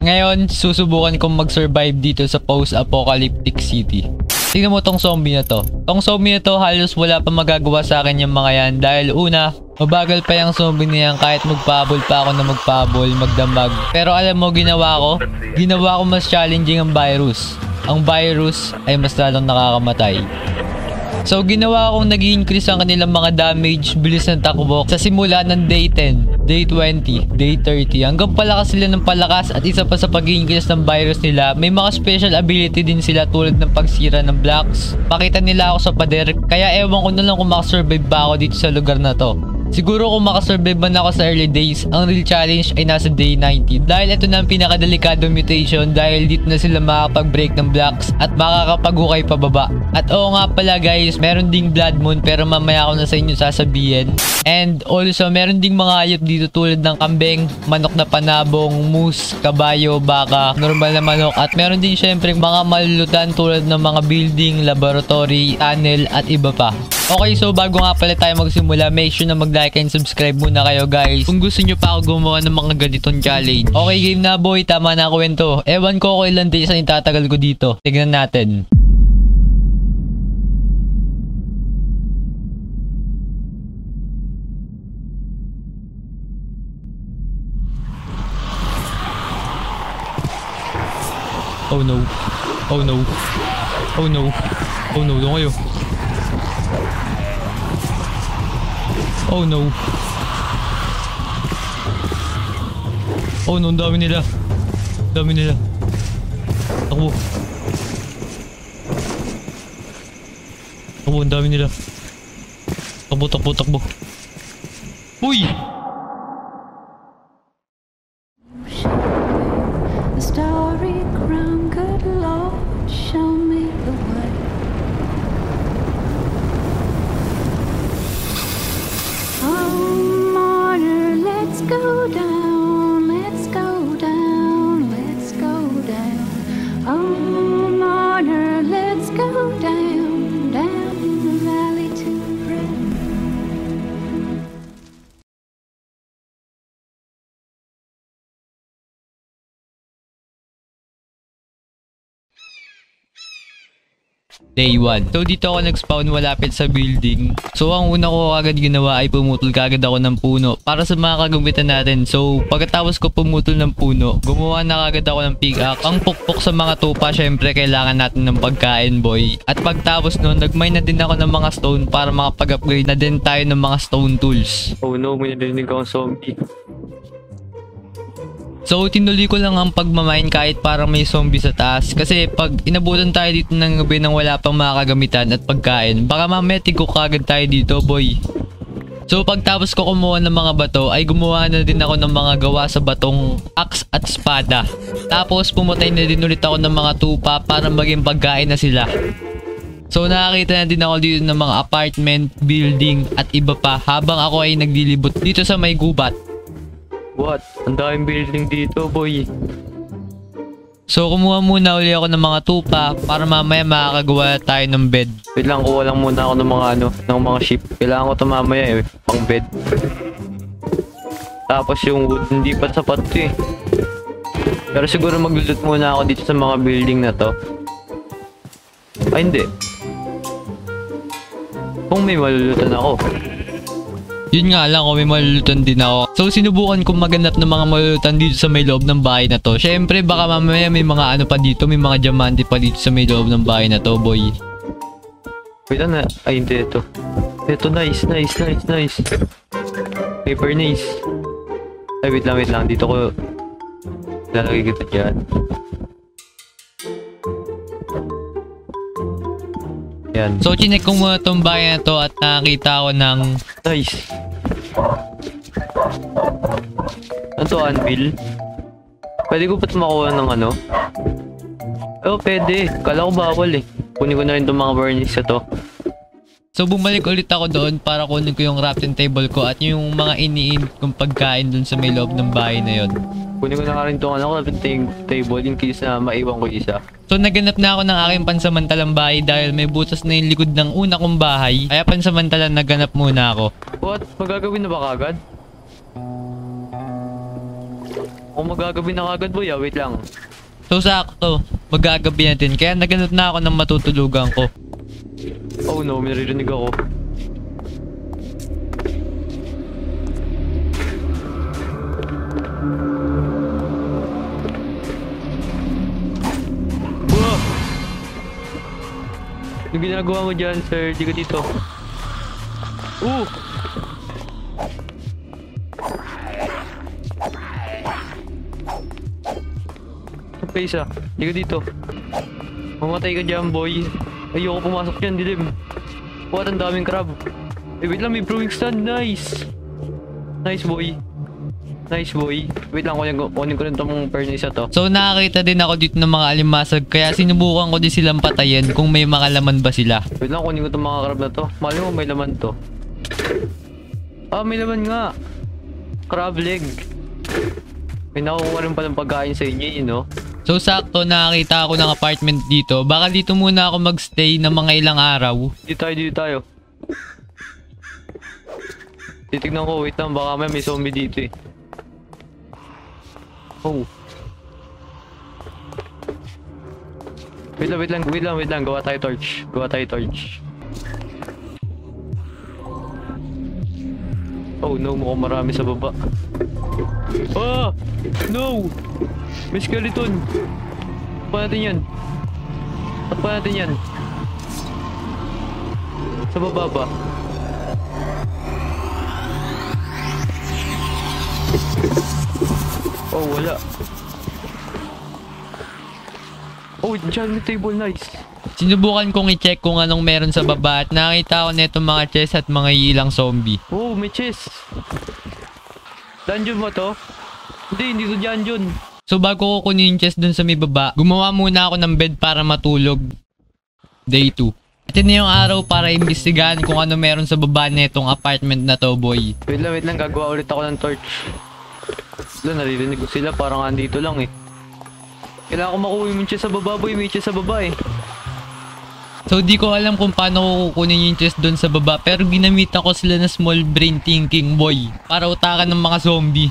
Ngayon, susubukan kong mag-survive dito sa post-apocalyptic city. Tingnan mo tong zombie na to. Tong zombie na to halos wala pa magagawa sa akin yung mga yan dahil una, mabagal pa yung zombie na yan kahit magpabol pa ako na magpabol, magdamag. Pero alam mo ginawa ko? Ginawa ko mas challenging ang virus. Ang virus ay mas lalong nakakamatay. So ginawa kong nag increase ang kanilang mga damage, bilis ng takbo sa simula ng day 10, day 20, day 30 hanggang palakas sila ng palakas at isa pa sa pag increase ng virus nila, may mga special ability din sila tulad ng pagsira ng blocks. Pakita nila ako sa pader, kaya ewan ko na lang kung makasurvive ba ako dito sa lugar na to. Siguro kung makasurvive man ako sa early days, ang real challenge ay nasa day 90 dahil ito na ang pinakadelikado mutation dahil dito na sila makakapag-break ng blocks at makakapag-ukay pababa. At oo nga pala guys, meron ding blood moon pero mamaya ako na sa inyo sasabihin. And also, meron ding mga hayop dito tulad ng kambing, manok na panabong, moose, kabayo, baka, normal na manok at meron din syempre mga malulutan tulad ng mga building, laboratory, tunnel at iba pa. Okay, so bago nga pala tayo magsimula, make sure na mag-like and subscribe muna kayo guys. Kung gusto nyo pa ako gumawa ng mga ganitong challenge. Okay, game na boy, tama na kwento. Ewan ko kung ilan days ang itatagal ko dito. Tignan natin. Oh no. Oh no. Oh no. Oh no, doon kayo. Oh no. Oh no, dami nila. Dami nila. Takbo. Takbo, ang dami nila. Takbo, takbo, takbo. Uy! The down, Day 1. So dito ako nag-spawn malapit sa building. So ang una ko agad ginawa ay pumutol kagad ako ng puno para sa mga kagamitan natin. So pagkatapos ko pumutol ng puno, gumawa na kagad ako ng pickaxe. Ang pukpok sa mga tupa, syempre kailangan natin ng pagkain boy. At pagtapos nun, nagmine na din ako ng mga stone para makapag-upgrade na din tayo ng mga stone tools. Oh no, may narinig akong zombie. So tinuloy ko lang ang pagmamine kahit parang may zombie sa taas kasi pag inabutan tayo dito ng gabi nang wala pang mga kagamitan at pagkain baka mamaya tigo kagad tayo dito boy. So pagtapos ko kumuha ng mga bato ay gumawa na din ako ng mga gawa sa batong axe at espada. Tapos pumatay na din ulit ako ng mga tupa para maging pagkain na sila. So nakakita na din ako dito ng mga apartment, building at iba pa habang ako ay naglilibot dito sa may gubat. What? Ang daming building dito, boy. So kumuha muna uli ako ng mga tupa para mamaya makakagawa tayo ng bed. Wait lang, kuha lang muna ako ng mga ano, ng mga ship. Kailangan ko ito mamaya eh, pang bed. Tapos yung wood, hindi pa sapat eh. Pero siguro maglulot muna ako dito sa mga building na to. Ay, hindi. Kung may malulutan ako. Yun nga lang kung may malulutan din ako. So sinubukan kong maganap ng mga malulutan dito sa may loob ng bahay na to. Syempre baka mamaya may mga ano pa dito, may mga diamante pa dito sa may loob ng bahay na to boy. Wait na. Ay, hindi ito. Ito, nice, nice, nice, nice. Paper nice. Ay, wait lang, wait lang. Dito ko lalagay kita dyan. Yan. So chinek ko muna tong bahay na to at nakakita ako ng Nice. Ano to, anvil? Pwede ko ba't makuha ng ano? Oh, pwede. Kala ko bawal eh. Kunin ko na rin itong mga burnies na to. So bumalik ulit ako doon para kunin ko yung crafting table ko at yung mga iniin kong pagkain doon sa may loob ng bahay na yon. Kunin ko na nga rin itong ano, crafting table in case na maiwan ko isa. So naganap na ako ng aking pansamantalang bahay dahil may butas na yung likod ng una kong bahay. Kaya pansamantalang naganap muna ako. What? Magagawin na ba kagad? Ako magagabi na kagad boy ah, wait lang. So sakto, magagabi natin. Kaya naganap na ako ng matutulugan ko. Oh no, may naririnig ako. Wow! Yung ginagawa mo dyan, sir, di ka dito. Uh! Sa place ah, di ka dito. Mamatay ka dyan, boy. Ayoko pumasok dyan, dilim. What, ang daming crab. Eh, wait lang, may brewing stand. Nice. Nice, boy. Nice, boy. Wait lang, kunin ko, kunin ko rin itong furnace na to. So nakakita din ako dito ng mga alimasag kaya sinubukan ko din silang patayin kung may mga laman ba sila. Wait lang, kunin ko itong mga crab na to. Mali mo, may laman to. Ah, may laman nga. Crab leg. May nakukuha rin palang pagkain sa inyo, you know? So sakto nakakita ako ng apartment dito. Baka dito muna ako magstay ng mga ilang araw. Dito tayo, dito tayo. Titignan ko, wait lang, baka may, may zombie dito eh. Oh. Wait lang, wait lang, wait lang, wait lang. Gawa tayo torch. Gawa tayo torch. Oh no, mukhang marami sa baba. Ah! No! May skeleton! Pa natin yan. Pa natin yan. Sa baba ba? Oh, wala. Oh, may table, nice. Sinubukan kong i-check kung anong meron sa baba at nakita ko neto mga chest at mga ilang zombie. Oh, may chest. Dungeon ba to? Hindi, hindi to dungeon. So bago ko kunin yung chest dun sa may baba, gumawa muna ako ng bed para matulog. Day 2. Ito na yung araw para imbestigahan kung ano meron sa baba nitong apartment na to, boy. Wait lang, wait lang. Gagawa ulit ako ng torch. Wala, naririnig ko sila. Parang andito lang eh. Kailangan ko makuha yung chest sa baba, boy. May chest sa baba eh. So di ko alam kung paano kukunin yung chest doon sa baba pero ginamitan ko sila na small brain thinking boy para utakan ng mga zombie.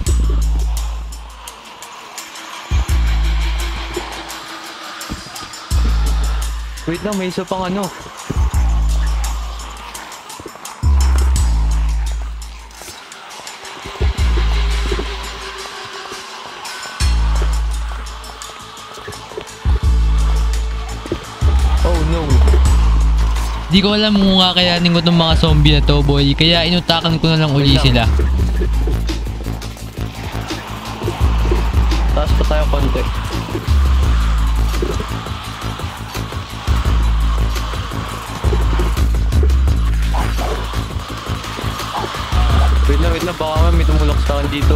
Wait lang, may isa pang ano. Di ko alam kung kakayanin ko tong mga zombie na to boy kaya inutakan ko na lang uli sila. Taas pa tayo konti. Wait lang, wait lang. Baka may tumulak sa akin dito.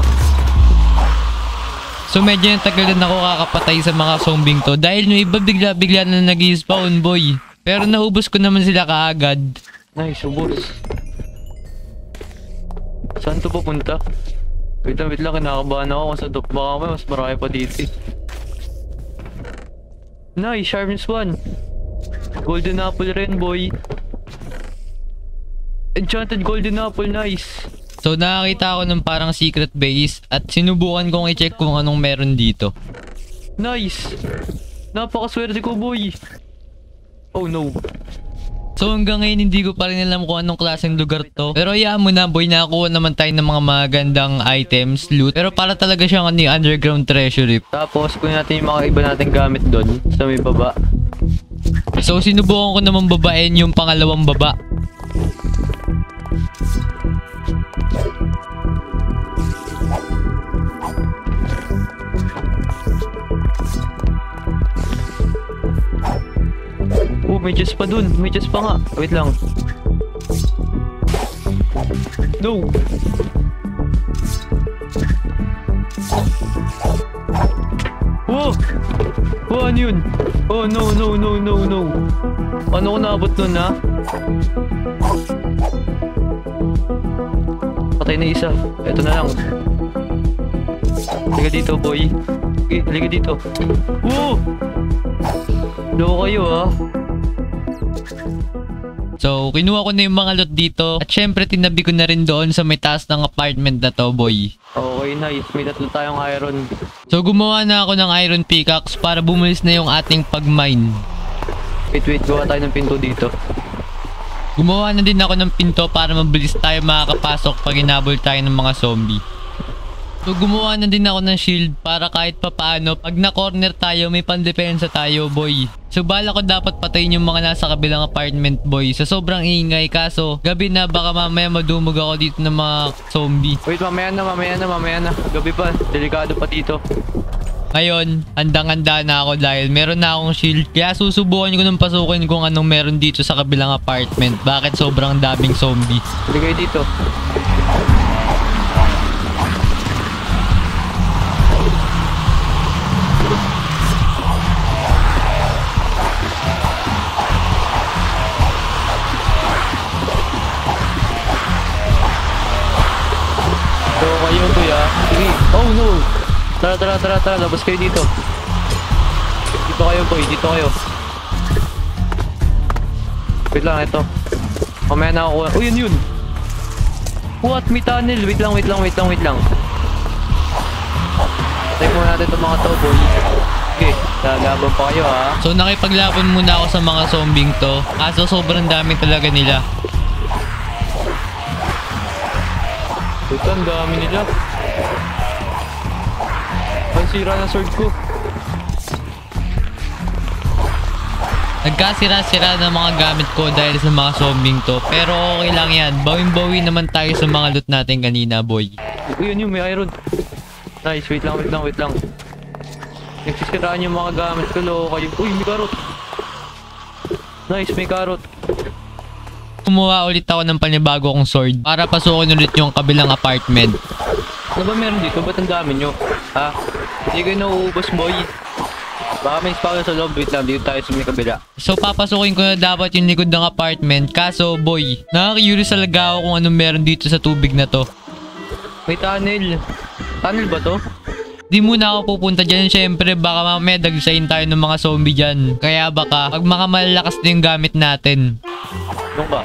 So medyo natagal na ako kakapatay sa mga zombing to dahil yung iba bigla-bigla na nag spawn boy. Pero naubos ko naman sila kaagad. Nice, ubos. Saan to pupunta? Wait lang, wait lang. Kinakabahan ako kung saan to. Baka may mas marami pa dito eh. Nice, sharpness 1. Golden apple rin, boy. Enchanted golden apple, nice. So nakakita ako ng parang secret base at sinubukan kong i-check kung anong meron dito. Nice! Napakaswerte ko, boy! Oh no. So hanggang ngayon hindi ko pa rin alam kung anong klaseng lugar to. Pero hayaan mo na boy, nakakuha naman tayo ng mga magandang items, loot. Pero para talaga siyang ano, yung underground treasury. Tapos, kunin natin yung mga iba nating gamit doon sa may baba. So sinubukan ko naman babain yung pangalawang baba. May chest pa dun. May chest pa nga. Wait lang. No! Oh! Oh, ano yun? Oh, no, no, no, no, no. Paano ko naabot nun, ha? Patay na isa. Ito na lang. Halika dito, boy. Halika dito. Oh! Loko kayo, ha? So, kinuha ko na yung mga loot dito. At syempre, tinabi ko na rin doon sa may taas ng apartment na to, boy. Okay, nice. May tatlo tayong iron. So, gumawa na ako ng iron pickaxe para bumulis na yung ating pag-mine. Wait, wait. Gawa tayo ng pinto dito. Gumawa na din ako ng pinto para mabilis tayo makakapasok pag inabol tayo ng mga zombie. So gumawa na din ako ng shield para kahit papaano pag na-corner tayo may pandepensa tayo boy. So bala ko dapat patayin yung mga nasa kabilang apartment boy sa sobrang ingay kaso gabi na baka mamaya madumog ako dito ng mga zombie. Wait, mamaya na, mamaya na, mamaya na. Gabi pa. Delikado pa dito. Ngayon, handang-handa na ako dahil meron na akong shield kaya susubukan ko nung pasukin kung anong meron dito sa kabilang apartment. Bakit sobrang daming zombie? Kayo dito. Tara tara tara tara. Labas kayo dito. Dito kayo boy. Dito kayo. Wait lang ito. Mamaya na ako. Oh yun yun. What? May tunnel. Wait lang, wait lang, wait lang, wait lang. Check muna natin itong mga to, boy. Okay, lalaban pa kayo ha. So nakipaglaban muna ako sa mga zombing to kaso sobrang dami talaga nila. Ito, ang dami nila. Ang sira na sword ko. Nagkasira-sira ng mga gamit ko dahil sa mga zombing to. Pero okay lang yan. Bawin-bawi naman tayo sa mga loot natin kanina, boy. Yun yun, may iron. Nice, wait lang, wait lang, wait lang. Nagsisiraan yung mga gamit ko, loko kayo. Uy, may karot. Nice, may karot. Kumuha ulit ako ng panibago kong sword para pasukin ulit yung kabilang apartment. Ano ba meron dito? Ba't ang dami nyo? Ha? Hindi kayo nauubos, boy. Baka may spawner sa loob. Wait lang, dito tayo sa may kabila. So papasukin ko na dapat yung likod ng apartment. Kaso, boy, nakaka-curious talaga ako kung anong meron dito sa tubig na to. May tunnel. Tunnel ba to? Di muna ako pupunta dyan. Siyempre, baka mamaya dagsayin tayo ng mga zombie dyan. Kaya baka, pag makamalakas na yung gamit natin. Doon ba?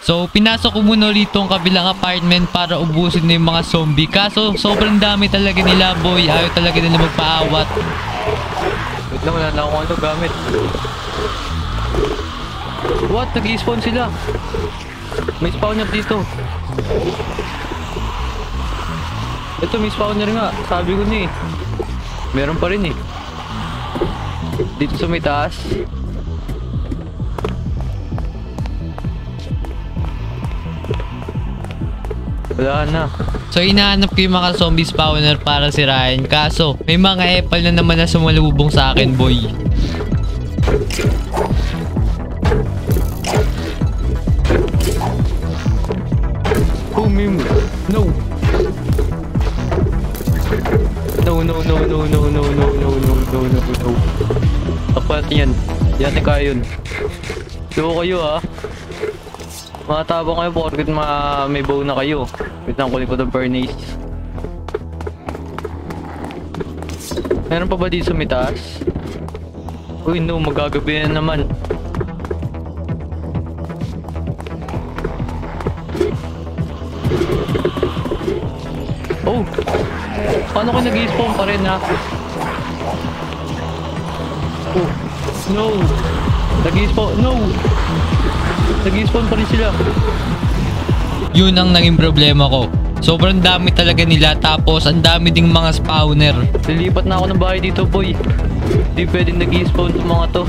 So, pinasok ko muna ulit tong kabilang apartment para ubusin na yung mga zombie. Kaso, sobrang dami talaga nila, boy. Ayaw talaga nila magpaawat. Wait lang, wala na akong ano gamit. What? Nag-spawn sila. May spawner dito. Ito, may spawner nga. Sabi ko ni. Meron pa rin eh. Dito sa may taas. Wala na. So, inahanap ko yung mga zombie spawner para sirain. Kaso, may mga epal na naman na sumalubong sa akin, boy. Oh, Mim. No. No, no, no, no, no, no, no, no, no, no, no, no. Takpa natin yan. Hindi natin kaya yun. Loko kayo ha. Mga tabang kayo porkit ma may bow na kayo. Wait lang, kunin ko ng furnace. Meron pa ba dito sa may taas? Uy no, magagabi na naman. Oh! Paano ka nag-spawn pa rin ha? Oh! No! Nag-spawn! No! Nag-spawn pa rin sila. Yun ang naging problema ko. Sobrang dami talaga nila tapos ang dami ding mga spawner. Lilipat na ako ng bahay dito, boy. Hindi pwedeng nag-spawn sa mga to.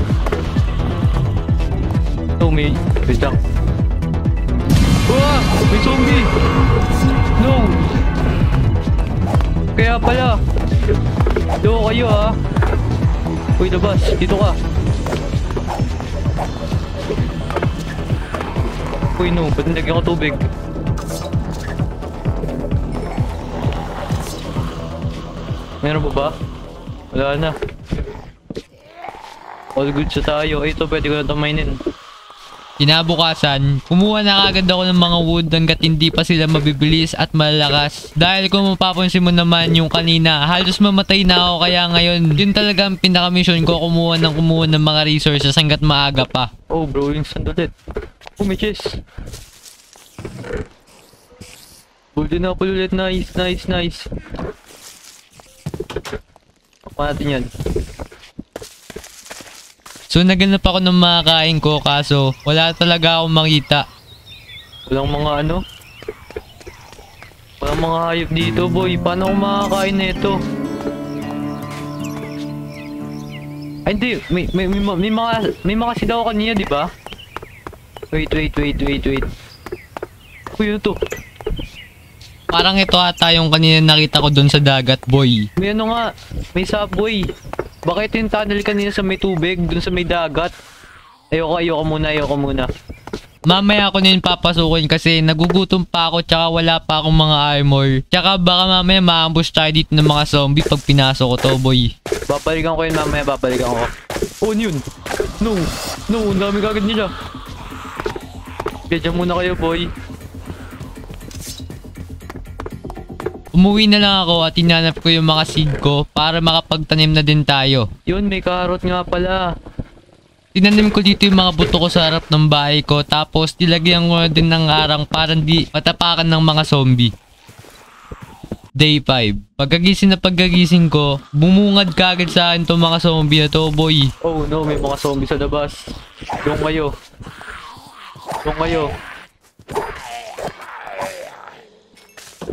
Oh, may... Wait lang. Wah! May zombie! No! Kaya pala. Dito kayo ha. Uy, labas. Dito ka. Uy, no. Ba't nilagyan ko tubig? Meron pa ba? Wala na. All good sa tayo. Ay, ito pwede ko na tamainin. Kinabukasan, kumuha na kagad ako ng mga wood hanggat hindi pa sila mabibilis at malakas. Dahil kung mapapansin mo naman yung kanina, halos mamatay na ako kaya ngayon, yun talaga ang pinaka-mission ko, kumuha ng kumuha ng mga resources hanggat maaga pa. Oh, bro, yung sandalit. Oh, chest. Golden apple ulit. Nice, nice, nice. Pakpa natin yan. So naganap ako ng mga kain ko kaso wala talaga akong makita. Walang mga ano. Walang mga hayop dito, boy. Paano ako makakain na ito? Ay, hindi. May, may, may, ma- may mga, may mga ako kanina, di ba? Wait, wait, wait, wait, wait. Uy, ano to? Parang ito ata yung kanina nakita ko doon sa dagat boy. May ano nga, may subway. Bakit yung tunnel kanina sa may tubig, dun sa may dagat? Ayoko, ayoko muna, ayoko muna. Mamaya ako na yun papasukin kasi nagugutom pa ako tsaka wala pa akong mga armor. Tsaka baka mamaya ma-ambush tayo dito ng mga zombie pag pinasok ko to boy. Babalikan ko yun mamaya, babalikan ko. Oh, yun? No, no, ang dami kagad nila. Dyan muna kayo, boy. Umuwi na lang ako at hinanap ko yung mga seed ko para makapagtanim na din tayo. Yun, may carrot nga pala. Tinanim ko dito yung mga buto ko sa harap ng bahay ko tapos nilagyan ko din ng arang para di matapakan ng mga zombie. Day 5. Pagkagising na pagkagising ko, bumungad kagad sa akin tong mga zombie na to boy. Oh no, may mga zombie sa labas. Doon kayo. Doon kayo.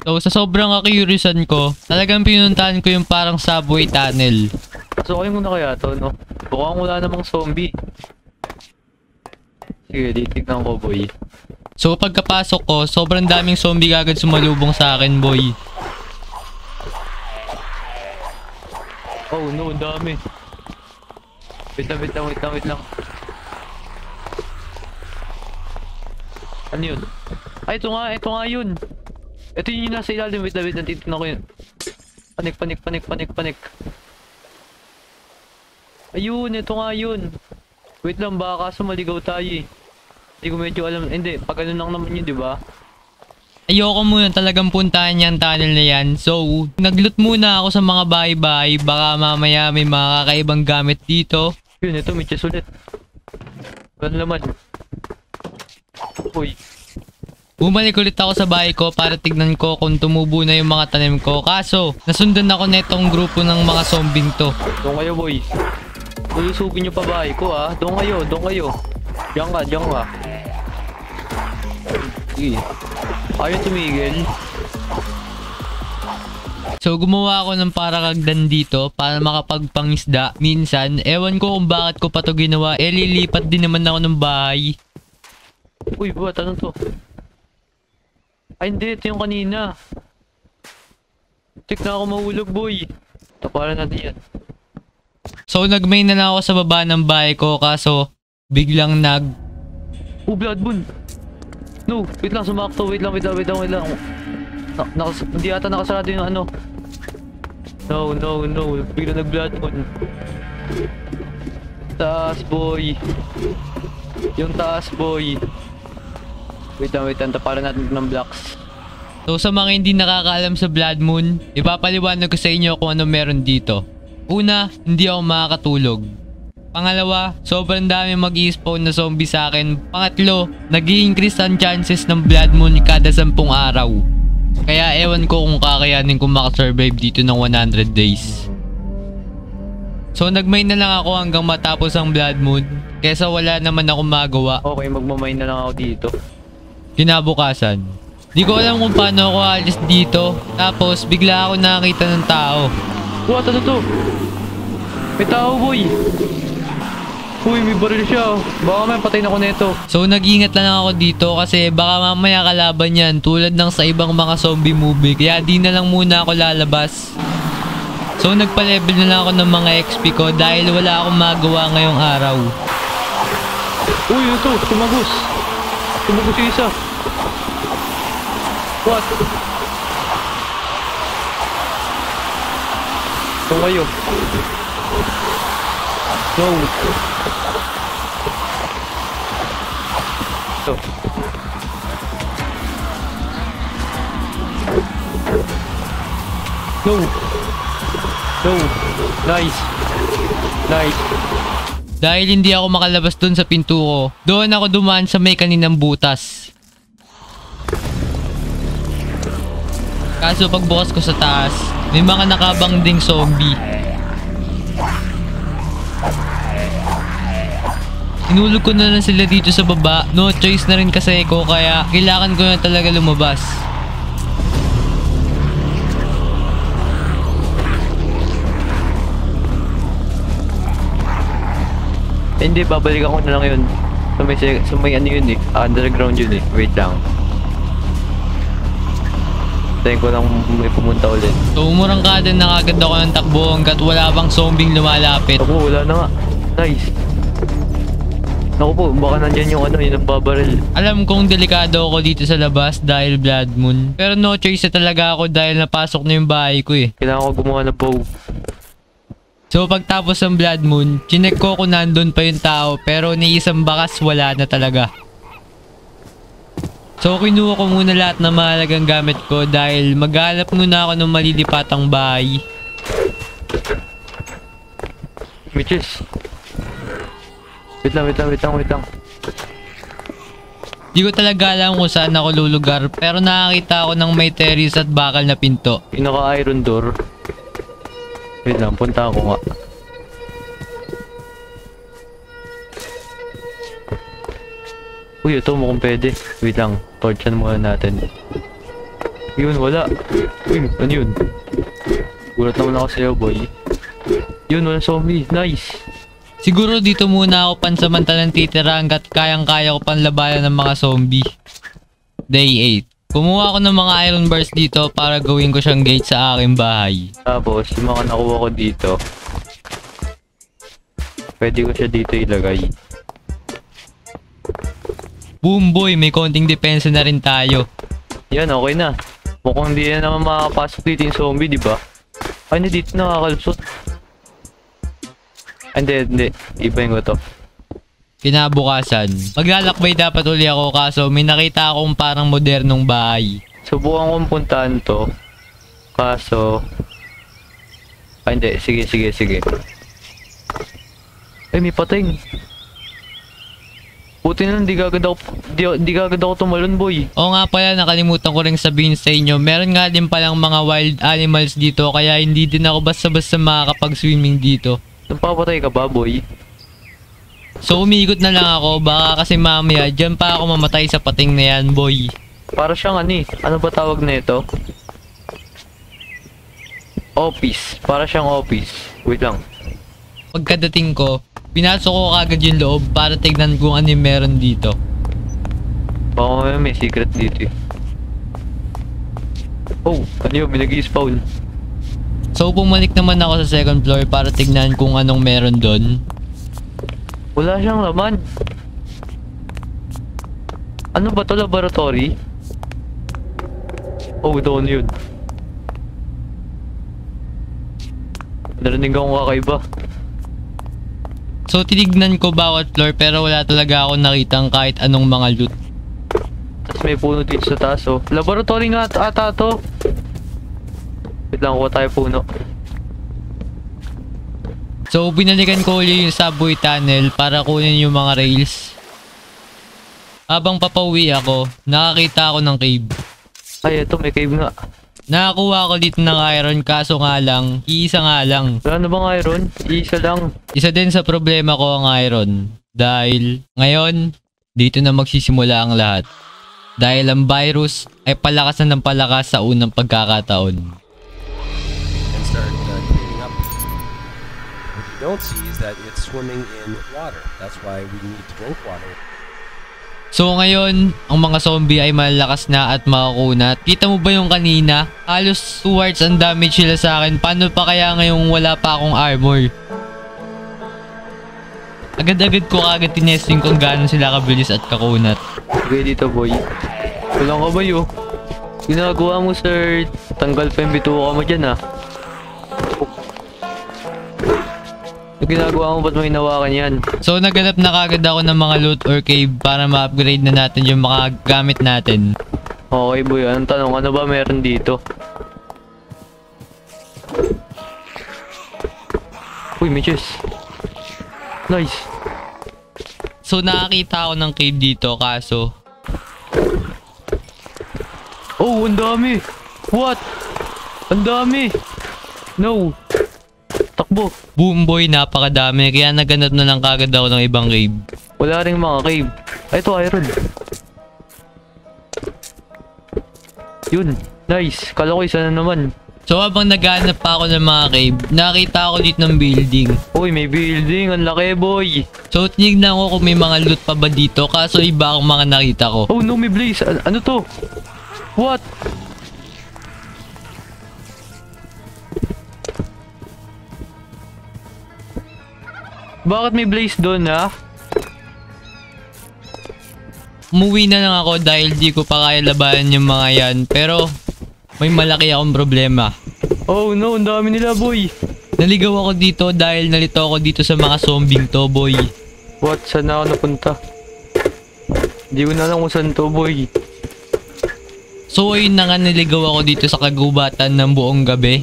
So sa sobrang curiousn ko, talagang pinuntahan ko yung parang subway tunnel. Pasukin mo na kaya to, no? Mukhang wala namang zombie. Sige, titignan ko, boy. So pagkapasok ko, sobrang daming zombie kagad sumalubong sa akin boy. Oh no, dami. Wait lang, wait lang, wait lang, wait lang. Ano yun? Ay, ito nga, ito nga yun. Ito yun yung nasa ilalim. Wait wait lang, titignan ko yun. Panik, panik, panik, panik, panik. Ayun, ito nga yun. Wait lang, baka kaso maligaw tayo eh. Hindi ko medyo alam. Hindi, pag ano lang naman yun, di ba? Ayoko muna talagang puntahan yung tunnel na yan. So, nagloot muna ako sa mga bahay-bahay. Baka mamaya may mga kakaibang gamit dito. Yun, ito, may chest ulit. Ano naman? Uy, Bumalik ulit ako sa bahay ko para tignan ko kung tumubo na yung mga tanim ko. Kaso, nasundan ako netong grupo ng mga zombing to. doon kayo, boy. Lulusugin niyo pa bahay ko, ah. Doon kayo, doon kayo. Diyan ka, diyan ka. Sige. Ayaw tumigil. So, gumawa ako ng parakagdan dito para makapagpangisda. Minsan, ewan ko kung bakit ko pa to ginawa. Eh, lilipat din naman ako ng bahay. Uy, buhat, ano to? Ay, hindi. Ito yung kanina. Tik na ako mahulog, boy. Taparan natin yan. So, nagmain na lang ako sa baba ng bahay ko. Kaso, biglang nag... Oh, blood moon. No, wait lang, sumakto. Wait lang, wait lang, wait lang, wait lang. Na, nakas hindi ata nakasarado yung ano. No, no, no. Bigla nag-blood moon. Taas, boy. Yung taas, boy. Wait lang, wait lang. Taparan natin ng blocks. So sa mga hindi nakakaalam sa Blood Moon, ipapaliwanag ko sa inyo kung ano meron dito. Una, hindi ako makakatulog. Pangalawa, sobrang dami mag spawn na zombie sa akin. Pangatlo, nag increase ang chances ng Blood Moon kada 10 araw. Kaya ewan ko kung kakayanin kong makasurvive dito ng 100 days. So nagmain na lang ako hanggang matapos ang Blood Moon. Kesa wala naman ako magawa. Okay, magmamay na lang ako dito. Kinabukasan. Di ko alam kung paano ako alis dito. Tapos bigla ako nakakita ng tao. What? Ano to? May tao, boy. Uy, may baril siya. Baka may patay na ako nito. So nag-ingat lang ako dito kasi baka mamaya kalaban yan tulad ng sa ibang mga zombie movie. Kaya di na lang muna ako lalabas. So nagpa-level na lang ako ng mga XP ko dahil wala akong magawa ngayong araw. Uy, ano to? Tumagos. Tumagos yung isa. What? Doon kayo. No. dito. No! No! Nice! Nice! Dahil hindi ako makalabas dun sa pinto ko, doon ako dumaan sa may kaninang butas. Kaso pagbukas ko sa taas, may mga nakabang ding zombie. Inulog ko na lang sila dito sa baba. No choice na rin kasi ko kaya kailangan ko na talaga lumabas. Hindi, babalikan ko na lang yun. Sa may, sa may ano yun eh. Underground yun eh. Wait lang. Tayo ko lang may pumunta ulit. So umurangkada na agad ako ng takbo hanggat wala pang zombing lumalapit. Ako, wala na nga. Nice. Naku po, baka nandyan yung ano, yung nagbabaril. Alam kong delikado ako dito sa labas dahil Blood Moon. Pero no choice na talaga ako dahil napasok na yung bahay ko eh. Kailangan ko gumawa ng bow. So pagtapos ng Blood Moon, chinek ko kung nandun pa yung tao pero ni isang bakas wala na talaga. So kinuha ko muna lahat ng mahalagang gamit ko dahil maghanap muna ako ng malilipatang bahay. Witches. Wait lang, wait lang, wait lang, wait lang. Di ko talaga alam kung saan ako lulugar pero nakakita ako ng may terrace at bakal na pinto. Pinaka-iron door. Wait lang, punta ako nga. Uy, ito mukhang pwede. Wait lang, torchan muna natin. Yun, wala. Uy, ano yun? Gulat naman ako sa'yo, boy. Yun, wala zombie. Nice. Siguro dito muna ako pansamantalang titira hanggat kayang-kaya ko panlabanan ng mga zombie. Day 8. Kumuha ako ng mga iron bars dito para gawin ko siyang gate sa aking bahay. Tapos, yung mga nakuha ko dito, pwede ko siya dito ilagay. Boom boy, may konting depensa na rin tayo. Yan, okay na. Mukhang hindi na naman makakapasok dito yung zombie, di ba? Ay, hindi dito nakakalusot. Ay, Hindi, hindi. Ibahin ko to. Kinabukasan, maglalakbay dapat uli ako kaso may nakita akong parang modernong bahay. Subukan kong puntahan to. Kaso... Ay, hindi. Sige, sige, sige. Ay, may pating. Buti na di kagad ako, di, di kagad ako tumalon, boy. Oo nga pala, nakalimutan ko rin sabihin sa inyo, meron nga din palang mga wild animals dito kaya hindi din ako basta-basta makakapag-swimming dito. Napapatay ka ba, boy? So umiikot na lang ako, baka kasi mamaya dyan pa ako mamatay sa pating na yan, boy. Para siyang ano eh. Ano ba tawag na ito? Office. Para siyang office. Wait lang. Pagkadating ko, pinasok ko kagad yung loob para tignan kung ano yung meron dito. Baka mamaya may secret dito eh. Oh, ano yun? May nag-spawn. So pumalik naman ako sa second floor para tignan kung anong meron doon. Wala siyang laman. Ano ba to laboratory? Oh, doon yun. Narinig akong kakaiba. So tinignan ko bawat floor pero wala talaga ako nakitang kahit anong mga loot. Tapos may puno dito sa taas oh. Laboratory nga at ata to. Wait lang, kuha tayo puno. So binalikan ko ulit yung subway tunnel para kunin yung mga rails. Habang papauwi ako, nakakita ako ng cave. Ay, ito, may cave nga. Nakakuha ako dito ng iron kaso nga lang, iisa nga lang. Wala na bang iron? Isa lang. Isa din sa problema ko ang iron. Dahil ngayon, dito na magsisimula ang lahat. Dahil ang virus ay palakas na ng palakas sa unang pagkakataon. and start uh, cleaning up. What you don't see is that it's swimming in water. That's why we need to drink water. So ngayon, ang mga zombie ay malakas na at makakunat. Kita mo ba yung kanina? Halos 2 hearts ang damage sila sa akin. Paano pa kaya ngayong wala pa akong armor? Agad-agad ko kagad tinesting kung gaano sila kabilis at kakunat. Okay dito, boy. Walang kabayo. Ginagawa mo, sir. Tanggal pa yung bituka mo dyan, ah. Yung ginagawa mo, ba't mo hinawakan yan? So naganap na kagad ako ng mga loot or cave para ma-upgrade na natin yung mga gamit natin. Okay boy, anong tanong? Ano ba meron dito? Uy, may chest. Nice. So nakakita ako ng cave dito kaso Oh, ang dami! What? Ang dami! No! Takbo! boom boy napakadami kaya naganap na lang kagad ako ng ibang cave. Wala rin mga cave. Ay, ito, iron. Yun. Nice. Kala ko isa na naman. So habang naghahanap pa ako ng mga cave, nakita ako dito ng building. Uy, may building. Ang laki, boy. So tinignan ko kung may mga loot pa ba dito kaso iba ang mga nakita ko. Oh, no, may blaze. An- ano to? What? Bakit may blaze doon, ha? Umuwi na lang ako dahil di ko pa kaya labanan yung mga yan pero may malaki akong problema. Oh no, ang dami nila, boy. Naligaw ako dito dahil nalito ako dito sa mga zombing to boy. What? Saan na ako napunta? Hindi ko na alam kung saan to, boy. So ayun na nga naligaw ako dito sa kagubatan ng buong gabi.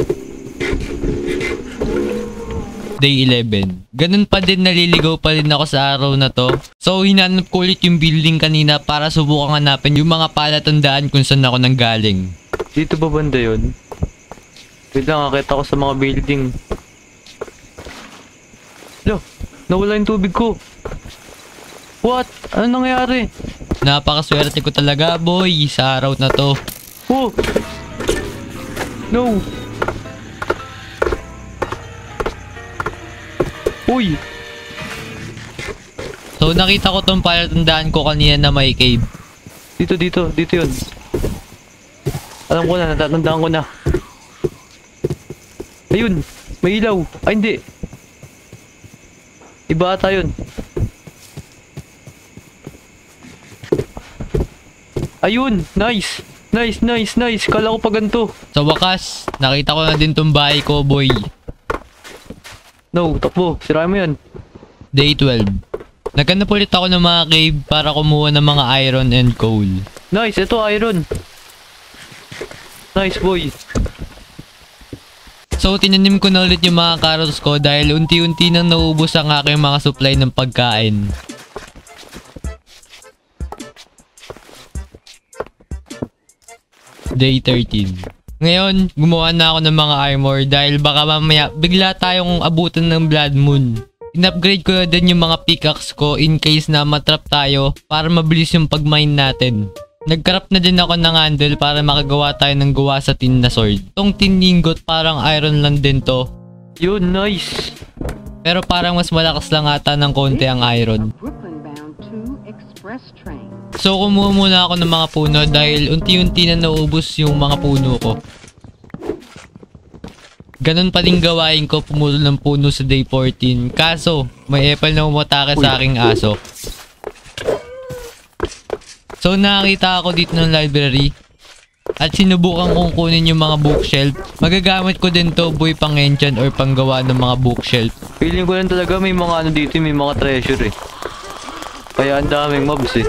Day 11. Ganun pa din naliligaw pa rin ako sa araw na to. So hinanap ko ulit yung building kanina para subukan hanapin yung mga palatandaan kung saan ako nanggaling. Dito ba banda yun? Wait lang, akita ko sa mga building. Lo, nawala yung tubig ko. What? Ano nangyari? Napakaswerte ko talaga boy sa araw na to. Oh! No! Uy! So nakita ko tong palatandaan ko kanina na may cave. Dito, dito, dito yun. Alam ko na, natatandaan ko na. Ayun! May ilaw! Ay, hindi! Iba ata yun. Ayun! Nice! Nice, nice, nice! Kala ko pa ganito. Sa wakas, nakita ko na din tong bahay ko boy. No, takbo. Sirain mo yan. Day 12. Naghanap ulit ako ng mga cave para kumuha ng mga iron and coal. Nice! Ito, iron! Nice, boy! So tinanim ko na ulit yung mga carrots ko dahil unti-unti nang naubos ang aking mga supply ng pagkain. Day 13. Ngayon, gumawa na ako ng mga armor dahil baka mamaya bigla tayong abutan ng blood moon. In-upgrade ko din yung mga pickaxe ko in case na matrap tayo para mabilis yung pag-mine natin. Nagcraft na din ako ng handle para makagawa tayo ng gawa sa tin na sword. Tong tin ingot parang iron lang din to. Yun, nice! Pero parang mas malakas lang ata ng konti ang iron. Brooklyn bound 2 express train. So kumuha muna ako ng mga puno dahil unti-unti na naubos yung mga puno ko. Ganon pa din gawain ko pumulol ng puno sa day 14. Kaso, may epal na umatake sa aking aso. So nakakita ako dito ng library. At sinubukan kong kunin yung mga bookshelf. Magagamit ko din to boy pang enchant or panggawa ng mga bookshelf. Feeling ko lang talaga may mga ano dito, may mga treasure eh. Kaya ang daming mobs eh.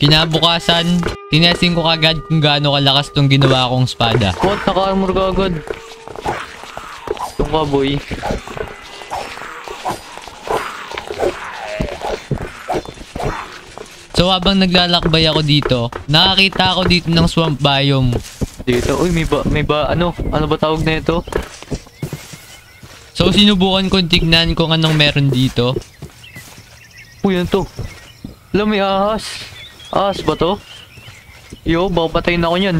Kinabukasan, tinesting ko kagad kung gaano kalakas tong ginawa kong espada. What? Naka-armor ka agad. Yung ka boy. So habang naglalakbay ako dito, nakakita ako dito ng swamp biome. Dito. Uy, may ba, may ba, ano? Ano ba tawag na ito? So sinubukan kong tignan kung anong meron dito. Uy, ano to? Alam, may ahas. Ahas ba to? Yo, baka patayin ako niyan.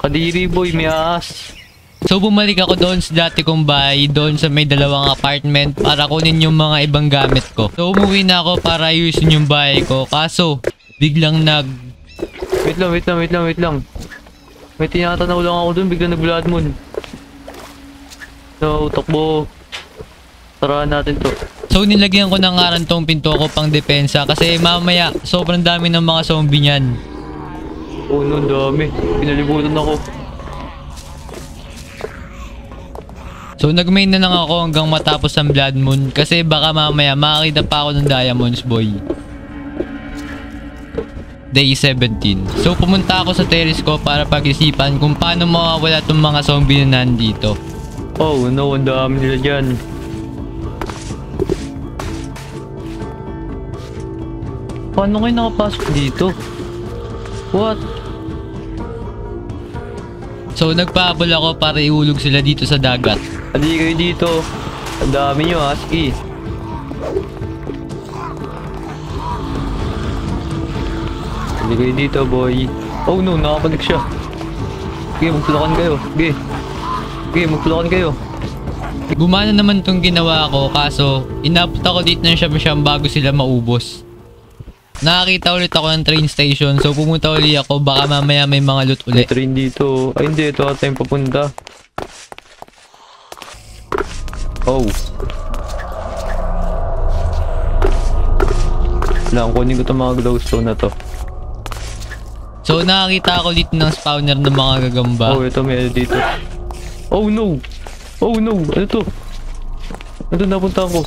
Kadiri boy, may ahas. So bumalik ako doon sa dati kong bahay, doon sa may dalawang apartment para kunin yung mga ibang gamit ko. So umuwi na ako para ayusin yung bahay ko. Kaso, biglang nag... Wait lang, wait lang, wait lang, wait lang. May tinatanaw lang ako dun, bigla nag-blood moon. So, takbo. Tarahan natin to. So nilagyan ko ng aran tong pinto ko pang depensa kasi mamaya sobrang dami ng mga zombie niyan. Oh no, dami. Pinalibutan ako. So nag-main na lang ako hanggang matapos ang Blood Moon kasi baka mamaya makakita pa ako ng Diamonds Boy. Day 17. So pumunta ako sa terrace ko para pag-isipan kung paano mawawala tong mga zombie na nandito. Oh no, ang dami nila dyan. Paano kayo nakapasok dito? What? So nagpahabol ako para iulog sila dito sa dagat. Hindi kayo dito. Ang dami nyo ha, sige. Hindi kayo dito, boy. Oh no, nakapalik siya. Sige, magtulakan kayo. Sige. Sige, magtulakan kayo. Gumana naman tong ginawa ko kaso inabot ako dito ng siyam-siyam bago sila maubos. Nakakita ulit ako ng train station so pumunta ulit ako baka mamaya may mga loot May ulit. train dito. Ay, hindi. Ito ata yung papunta. Oh. Lang, kunin ko itong mga glowstone na to. So nakakita ako dito ng spawner ng mga gagamba. Oh, ito may dito. Oh no! Oh no! Ano to? Ano napunta ako?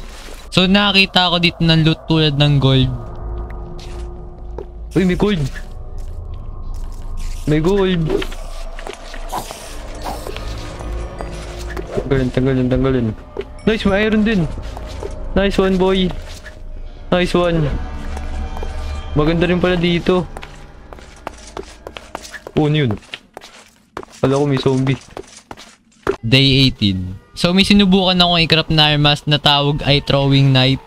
So nakakita ako dito ng loot tulad ng gold. Uy, may gold! May gold! Tanggalin, tanggalin, tanggalin. Nice, may iron din. Nice one, boy. Nice one. Maganda rin pala dito. Oh, ano yun? Kala ko may zombie. Day 18. So may sinubukan akong i-craft na armas na tawag ay throwing knife.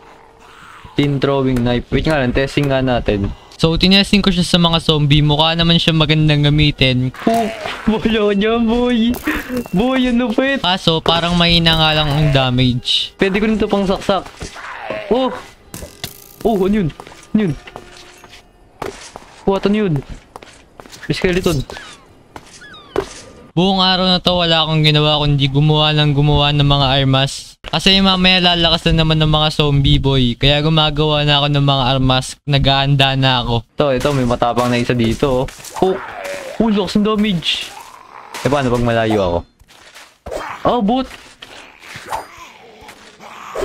Tin throwing knife. Wait nga lang, testing nga natin. So tinesting ko siya sa mga zombie. Mukha naman siya magandang gamitin. Wala niya, boy. Boy, ano pet? Kaso parang mahina nga lang ang damage. Pwede ko nito pang saksak. Oh! Oh, ano yun? Ano yun? What, ano yun? May skeleton. Buong araw na to wala akong ginawa kundi gumawa ng gumawa ng mga armas. Kasi mamaya lalakas na naman ng mga zombie boy. Kaya gumagawa na ako ng mga armas. Nagaanda na ako. Ito, ito, may matapang na isa dito. Oh, oh, lakas ng damage. Eh, paano pag malayo ako? Oh, boot!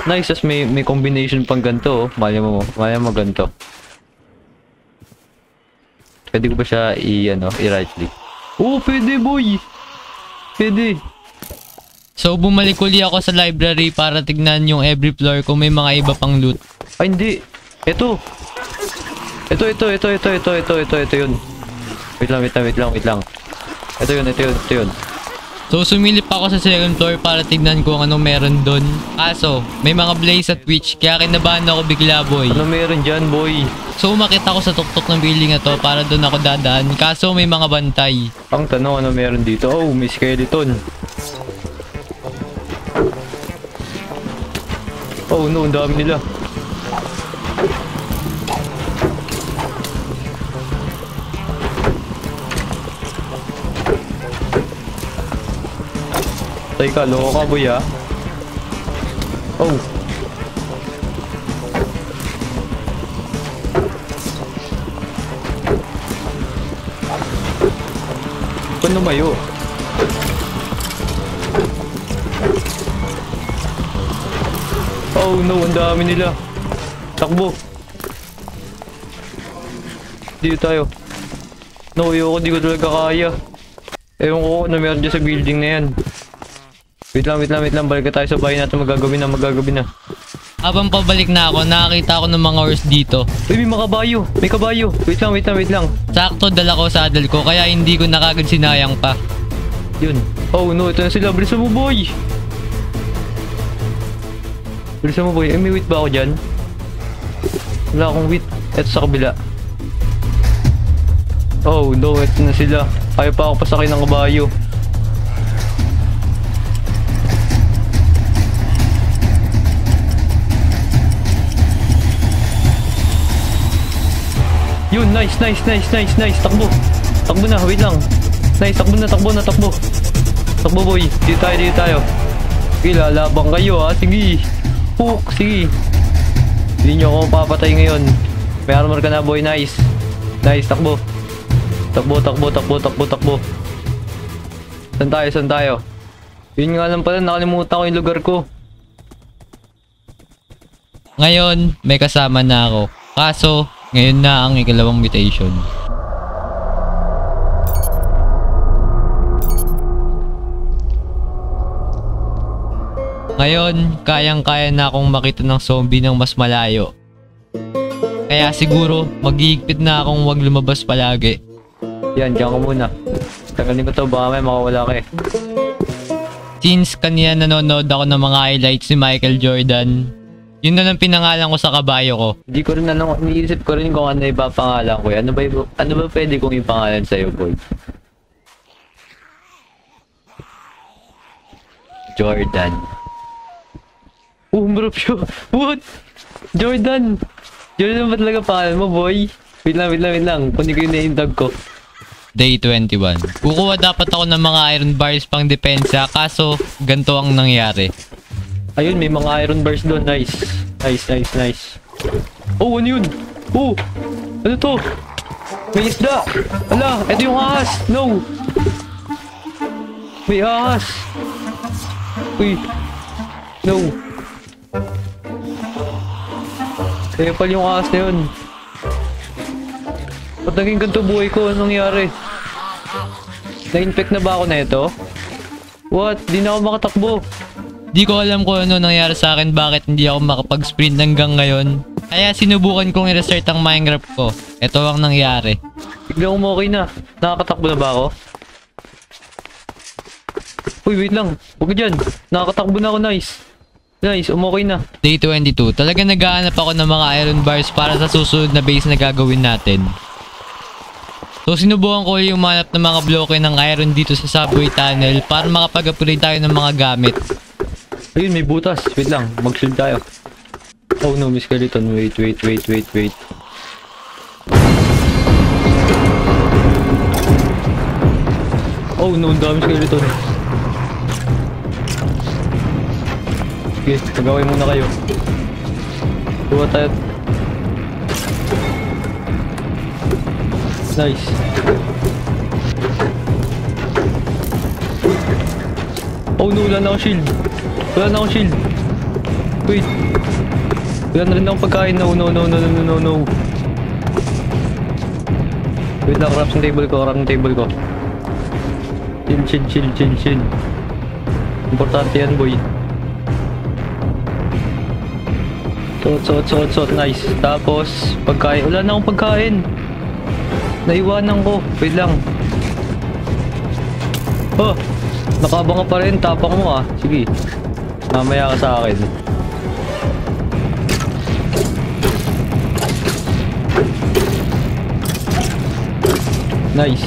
Nice, as may, may combination pang ganito, oh. Mali mo, mali mo ganito. Pwede ko ba siya i, ano, i-right click? Oh, pwede, boy! Pwede. So bumalik uli ako sa library para tignan yung every floor kung may mga iba pang loot. Ay, hindi. Ito. Ito, ito, ito, ito, ito, ito, ito, ito yun. Wait lang, wait lang, wait lang, wait lang. Ito yun, ito yun, ito yun. So sumilip ako sa second floor para tignan kung anong meron doon. Kaso, may mga blaze at witch kaya kinabahan ako bigla boy. Ano meron dyan, boy? So umakit ako sa tuktok ng building na to para doon ako dadaan. Kaso may mga bantay. Ang tanong, ano meron dito? Oh, may skeleton. Oh no, ang dami nila. Teka, loko ka boy ah. Oh. Paano mayo? Oh no, ang dami nila. Takbo. Dito tayo. No, ayoko, di ko talaga kaya. Ewan ko na meron dyan sa building na yan. Wait lang, wait lang, wait lang. Balik tayo sa bahay natin. Magagabi na, magagabi na. Habang pabalik na ako, nakakita ako ng mga horse dito. Uy, may mga kabayo. May kabayo. Wait lang, wait lang, wait lang. Sakto dala ko sa saddle ko kaya hindi ko nakagad sinayang pa. Yun. Oh no, ito na sila. Bilisan mo, boy. Bilisan mo, boy. Eh, may wheat ba ako dyan? Wala akong wheat. Ito sa kabila. Oh no, ito na sila. Ayaw pa ako pasakay ng kabayo. Yun, nice, nice, nice, nice, nice. Takbo. Takbo na, wait lang. Nice, takbo na, takbo na, takbo. Takbo boy, dito tayo, dito tayo. Sige, lalabang kayo ha, sige. Hook, sige. Hindi nyo ako papatay ngayon. May armor ka na boy, nice. Nice, takbo. Takbo, takbo, takbo, takbo, takbo. Saan tayo, saan tayo? Yun nga lang pala, nakalimutan ko yung lugar ko. Ngayon, may kasama na ako. Kaso, ngayon na ang ikalawang mutation. Ngayon, kayang-kaya na akong makita ng zombie ng mas malayo. Kaya siguro, maghihigpit na akong wag lumabas palagi. Yan, diyan ka muna. Tagalin ko to, baka may makawala ka eh. Since kanina nanonood ako ng mga highlights ni Michael Jordan, yun na lang pinangalan ko sa kabayo ko. Hindi ko rin ano, iniisip ko rin kung ano iba pangalan ko eh. Ano ba, iba- ano ba pwede kong ipangalan sa'yo, boy? Jordan. Oh, bro, What? Jordan! Jordan ba talaga pangalan mo, boy? Wait lang, wait lang, wait lang. Kunin ko yung name tag ko. Day 21. Kukuha dapat ako ng mga iron bars pang depensa kaso ganito ang nangyari. Ayun, may mga iron bars doon. Nice. Nice, nice, nice. Oh, ano yun? Oh! Ano to? May isda! Ala, ito yung ahas! No! May ahas! Uy! No! Kaya pala yung ahas na yun. Ba't naging ganito buhay ko? Anong nangyari? Na-infect na ba ako na ito? What? Di na ako makatakbo. Di ko alam kung ano nangyari sa akin bakit hindi ako makapag-sprint hanggang ngayon. Kaya sinubukan kong i-restart ang Minecraft ko. Ito ang nangyari. Biglang umokay na. Nakakatakbo na ba ako? Uy, wait lang. Huwag ka dyan. Nakakatakbo na ako, nice. Nice, umokay na. Day 22. Talaga naghahanap ako ng mga iron bars para sa susunod na base na gagawin natin. So sinubukan ko yung manap ng mga bloke ng iron dito sa subway tunnel para makapag-upgrade tayo ng mga gamit. Ayun, may butas. Wait lang, mag-shield tayo. Oh no, may skeleton. Wait, wait, wait, wait, wait. Oh no, ang dami skeleton. Sige, pagawin muna kayo. Kuha tayo. Nice. Oh no, wala na akong shield. Wala na akong shield. Wait. Wala na rin akong pagkain. No, no, no, no, no, no, no. Wait lang, crafting table ko, crafting table ko. Chill, chill, chill, chill, chill. Importante yan, boy. Suot, suot, suot, suot. Nice. Tapos, pagkain. Wala na akong pagkain. Naiwanan ko. Wait lang. Oh! Nakabang ka pa rin. Tapang mo ah. Sige. Mamaya ka sa akin. Nice.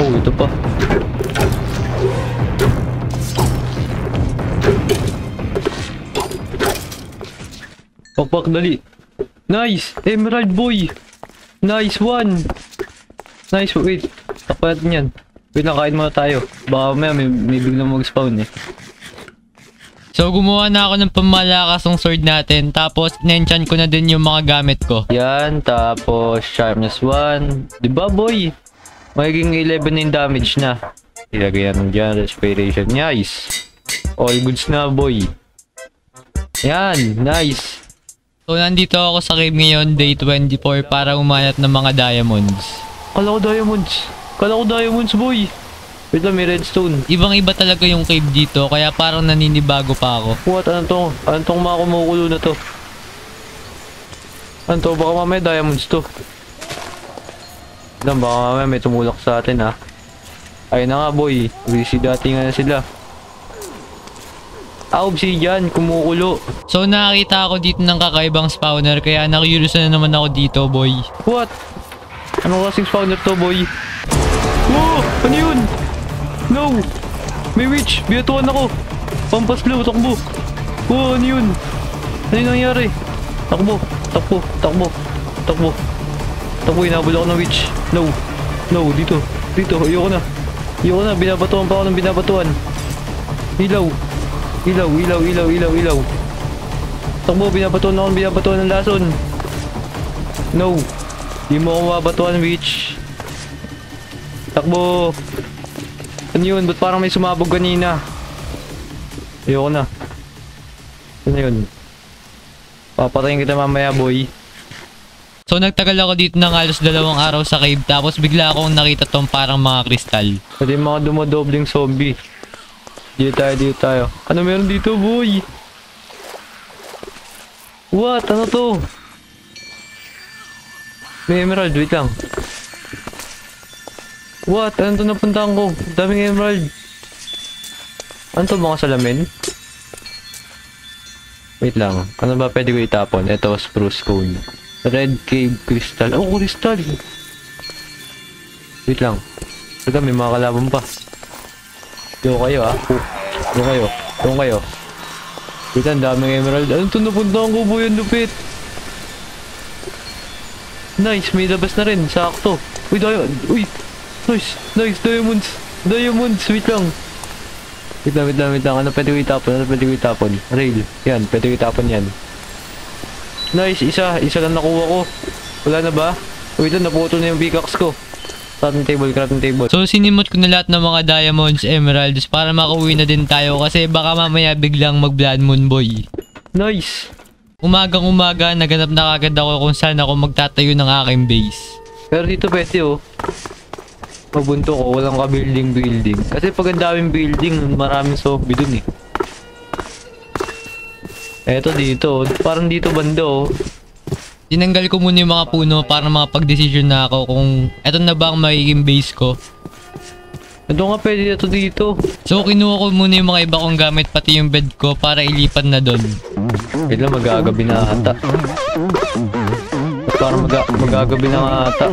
Oh, ito pa. Pakpak dali. Nice! Emerald boy! Nice one! Nice, wait. Takpan natin yan. Wait lang, kain muna tayo. Baka mamaya may, may biglang mag-spawn eh. So gumawa na ako ng pamalakasong sword natin tapos in-enchant ko na din yung mga gamit ko. Yan, tapos sharpness 1. Diba boy? Magiging 11 na yung damage na. Ilagay yan dyan, respiration. Nice! All goods na boy. Yan, nice. So nandito ako sa cave ngayon, day 24 para umanat ng mga diamonds. Kala ko diamonds. Kala ko diamonds boy. Wait lang, may redstone. Ibang iba talaga yung cave dito kaya parang naninibago pa ako. What? Ano tong, ano tong mga kumukulo na to? Ano to? Baka mamaya diamonds to. Lang, baka mamaya may tumulak sa atin ha. Ayun na nga boy. Busy dating na sila. Ah, obsidian. Kumukulo. So nakakita ako dito ng kakaibang spawner kaya na-curious na naman ako dito boy. What? Anong klaseng spawner to boy? Whoa! Ano yun? No! May witch! Biyatuan ako! Pampaslo! Takbo! Whoa! Ano yun? Ano yung nangyari? Takbo! Takbo! Takbo! Takbo! Takbo! Inabol ako ng witch! No! No! Dito! Dito! Ayoko na! Ayoko na! Binabatuan pa ako ng binabatuan! Ilaw! Ilaw! Ilaw! Ilaw! Ilaw! Ilaw! Takbo! Binabatuan ako ng binabatuan ng lason! No! Di mo ako mabatuan, witch. Takbo! Ano yun? Ba't parang may sumabog kanina? Ayoko na. Ano yun? Papatayin kita mamaya, boy. So nagtagal ako dito ng halos dalawang araw sa cave tapos bigla akong nakita tong parang mga kristal. Pwede yung mga dumodobling zombie. Dito tayo, dito tayo. Ano meron dito, boy? What? Ano to? May emerald, wait lang. What? Ano to napuntahan ko? Daming emerald. Ano to, mga salamin? Wait lang. Ano ba pwede ko itapon? Ito, spruce cone. Red cave crystal. Oh, crystal! Wait lang. Teka, may mga kalaban pa. Doon kayo ah. Doon kayo. Doon kayo. Wait lang, daming emerald. Ano to napuntahan ko boy? Ang lupit. Nice, may labas na rin. Sakto. Uy, dayo. Uy. Nice. Nice. Diamonds. Diamonds. Wait lang. Wait lang, wait lang, wait lang. Ano pwede ko itapon? Ano pwede ko itapon? Rail. Yan, pwede ko itapon yan. Nice, isa. Isa lang nakuha ko. Wala na ba? Wait lang, naputol na yung pickaxe ko. Crafting table, crafting table. So sinimot ko na lahat ng mga diamonds, emeralds para makauwi na din tayo kasi baka mamaya biglang mag blood moon boy. Nice. Umagang umaga, naganap na kagad ako kung saan ako magtatayo ng aking base. Pero dito pwede oh. Mabunto ko, walang ka building building. Kasi pag ang daming building, maraming zombie dun eh. Eto dito, parang dito banda oh. Tinanggal ko muna yung mga puno para makapag-decision na ako kung eto na ba ang magiging base ko. Ito nga pwede na to dito. So kinuha ko muna yung mga iba kong gamit pati yung bed ko para ilipat na doon. Wait lang, magagabi na ata. Parang maga magagabi na ata.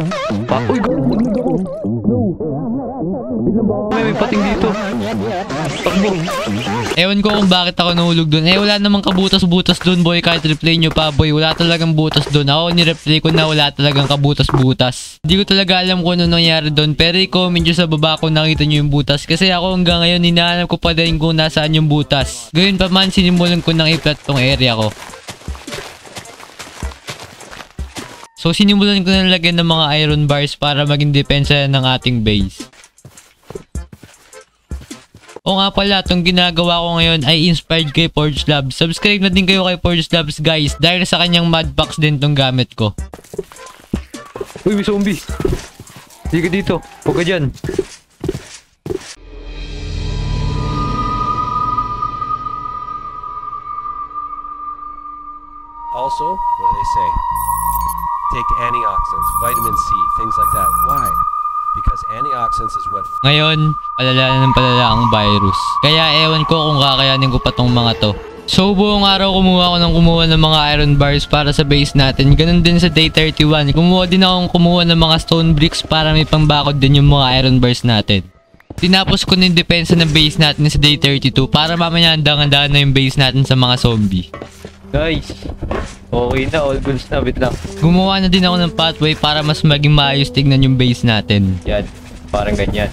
Pa Uy! No! May, may pating dito. Takbo. Ewan ko kung bakit ako nahulog doon. Eh wala namang kabutas-butas doon boy kahit replay nyo pa boy. Wala talagang butas doon. Ako ni-replay ko na wala talagang kabutas-butas. Hindi ko talaga alam kung ano nangyari doon. Pero i-comment sa baba kung nakita nyo yung butas. Kasi ako hanggang ngayon hinahanap ko pa din kung nasaan yung butas. Gayun pa man sinimulan ko nang i-plot tong area ko. So sinimulan ko na lagyan ng mga iron bars para maging depensa ng ating base. O nga pala, itong ginagawa ko ngayon ay inspired kay Forge Labs. Subscribe na din kayo kay Forge Labs guys dahil sa kanyang mad packs din tong gamit ko. Uy, may zombie. Hindi ka dito. Huwag ka dyan. Also, what do they say? Take antioxidants, vitamin C, things like that. Why? Because antioxidants is what Ngayon, palala ng palala ang virus. Kaya ewan ko kung kakayanin ko pa tong mga to. So buong araw kumuha ko ng kumuha ng mga iron bars para sa base natin. Ganun din sa day 31. Kumuha din akong kumuha ng mga stone bricks para may pambakod din yung mga iron bars natin. Tinapos ko na yung depensa ng base natin sa day 32 para mamaya handang-handaan na yung base natin sa mga zombie. Nice. Okay na, all goods na. Wait lang. Gumawa na din ako ng pathway para mas maging maayos tignan yung base natin. Yan. Parang ganyan.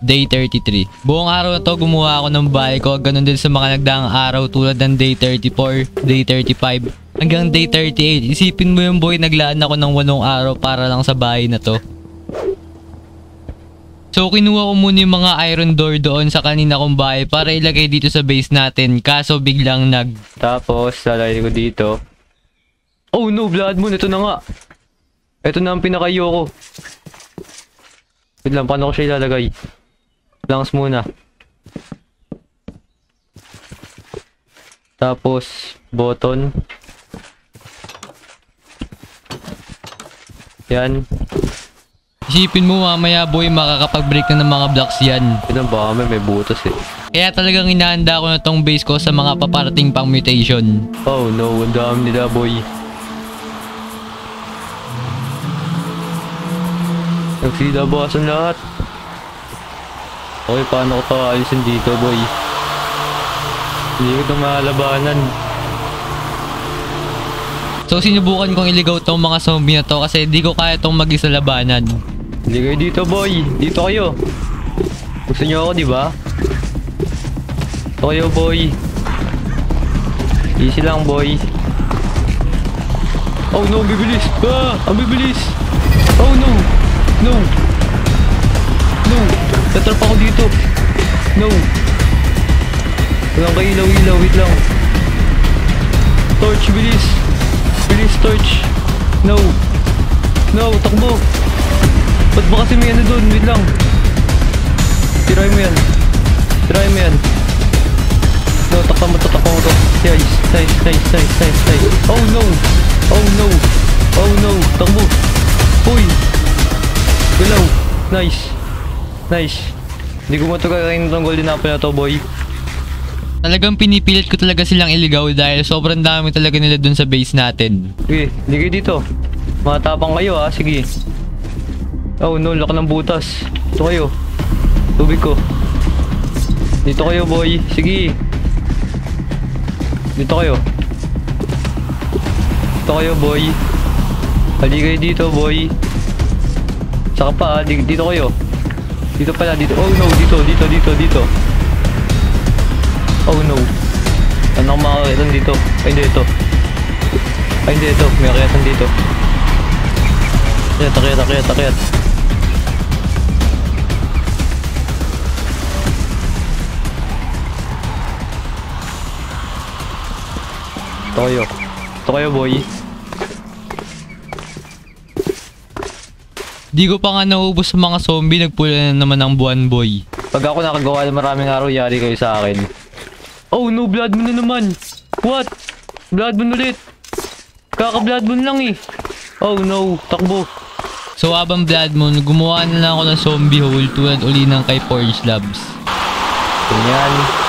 Day 33. Buong araw na to gumawa ako ng bahay ko. Ganon din sa mga nagdaang araw tulad ng day 34, day 35, hanggang day 38. Isipin mo yung boy, naglaan ako ng walong araw para lang sa bahay na to. So kinuha ko muna yung mga iron door doon sa kanina kong bahay para ilagay dito sa base natin. Kaso biglang nag... Tapos, lalagay ko dito. Oh no, blood moon. Ito na nga. Ito na ang pinakayo ko. Wait lang, paano ko siya ilalagay? Langs muna. Tapos, button. Yan. Isipin mo mamaya boy, makakapag-break na ng mga blocks yan. Baka may, may butas eh. Kaya talagang inaanda ko na tong base ko sa mga paparating pang mutation. Oh no, ang dami nila boy. Nagsilabasan lahat. Okay, paano ko to alisin dito boy? Hindi ko ito malabanan. So sinubukan kong iligaw tong mga zombie na to kasi di ko kaya tong mag-isa labanan. Hindi kayo dito boy. Dito kayo. Gusto niyo ako, di ba? Dito kayo boy. Easy lang boy. Oh no, bibilis! Ah! Ang bibilis! Oh no! No! No! Tatrap ako dito! No! Walang kailaw-ilaw, wait lang. Torch, bilis! Bilis, torch! No! No, takbo! Ba't ba kasi may ano doon? Wait lang. Tirahin mo yan. Tirahin mo yan. No, takpa mo to, takpa mo to. Nice, nice, nice, nice, nice, nice. Oh no! Oh no! Oh no! Takbo! Uy! Galaw! Nice! Nice! Hindi ko matagakain itong golden apple na to, boy. Talagang pinipilit ko talaga silang iligaw dahil sobrang dami talaga nila dun sa base natin. Sige, hindi kayo dito. Matapang kayo ah, sige. Oh no, laki ng butas. Dito kayo. Tubig ko. Dito kayo boy, sige. Dito kayo. Dito kayo boy. Hali kayo dito boy. Saka pa di- dito kayo. Dito pala, dito. Oh no, dito, dito, dito, dito. Oh no. Ano ako makakaitan dito? Ay, hindi, ito. Ay, hindi, ito. May kakayatan dito. Akyat, akyat, akyat, akyat. Ito kayo. Ito kayo, boy. Di ko pa nga naubos sa mga zombie, nagpula na naman ang buwan boy. Pag ako nakagawa ng maraming araw, yari kayo sa akin. Oh no, blood moon na naman. What? Blood moon ulit. Kaka-blood moon lang eh. Oh no, takbo. So habang blood moon, gumawa na lang ako ng zombie hole tulad uli ng kay Forge Labs. Ganyan.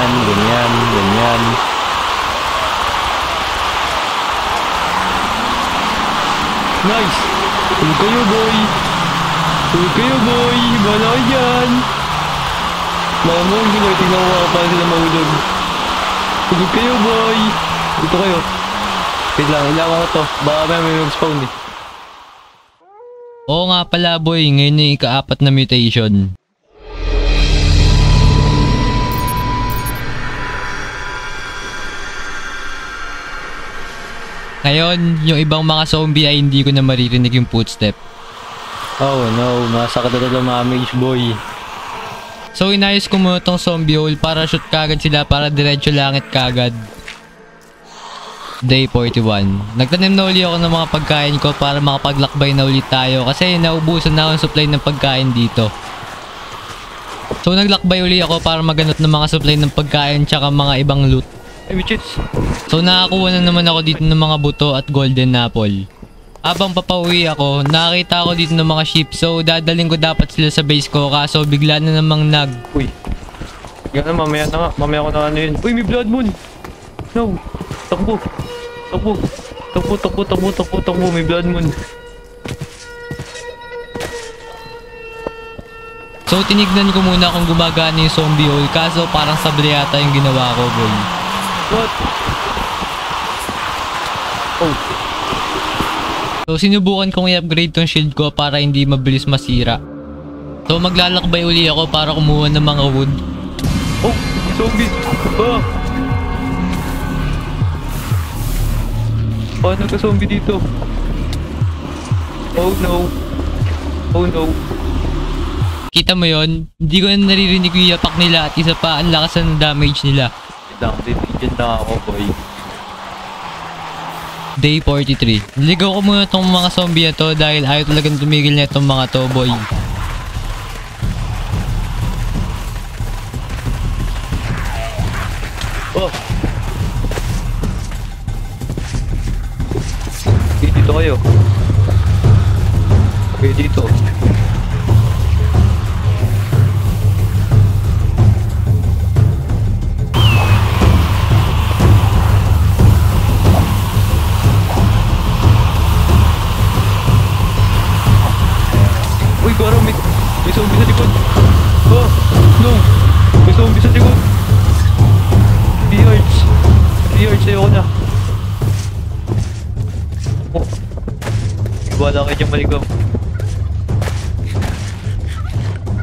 Ganyan, ganyan, ganyan. Nice! Tulog kayo, boy! Tulog kayo, boy! Bala kayo dyan! Mga mo, ko para sila mahulog. Tulog kayo, boy! Dito kayo. Wait lang, ilawan ko to. Baka may may mag-spawn eh. Oo nga pala boy, ngayon na ikaapat na mutation. Ngayon, yung ibang mga zombie ay hindi ko na maririnig yung footstep. Oh no, masakit na damage, boy. So inayos ko muna tong zombie hole para shoot kagad sila para diretso langit kagad. Day 41. Nagtanim na uli ako ng mga pagkain ko para makapaglakbay na ulit tayo kasi naubusan na ako ng supply ng pagkain dito. So naglakbay uli ako para maganap ng mga supply ng pagkain tsaka mga ibang loot. Bitches. So nakakuha na naman ako dito ng mga buto at golden apple. Habang papauwi ako, nakakita ako dito ng mga sheep so dadaling ko dapat sila sa base ko kaso bigla na namang nag Uy. Yan na, mamaya na nga. Mamaya ko na ano yun. Uy, may blood moon! No! Takbo! Takbo! Takbo, takbo, takbo, takbo, takbo. May blood moon. So tinignan ko muna kung gumagana yung zombie hole kaso parang sablay yata yung ginawa ko boy. What? Oh. So sinubukan kong i-upgrade tong shield ko para hindi mabilis masira. So maglalakbay uli ako para kumuha ng mga wood. Oh! Zombie! Ah! Paano ka zombie dito? Oh no! Oh no! Kita mo yon? Hindi ko na naririnig yung yapak nila at isa pa ang lakas ng damage nila. Lang, dinidiyan lang ako, boy. Day 43. Niligaw ko muna tong mga zombie na to dahil ayaw talagang tumigil na itong mga to boy. Oh! Okay, dito kayo. Okay, dito. May, zombie sa likod. Oh, no! May zombie sa likod. Beards. Beards, ayoko na. Oh. Wala kayo dyan maligaw.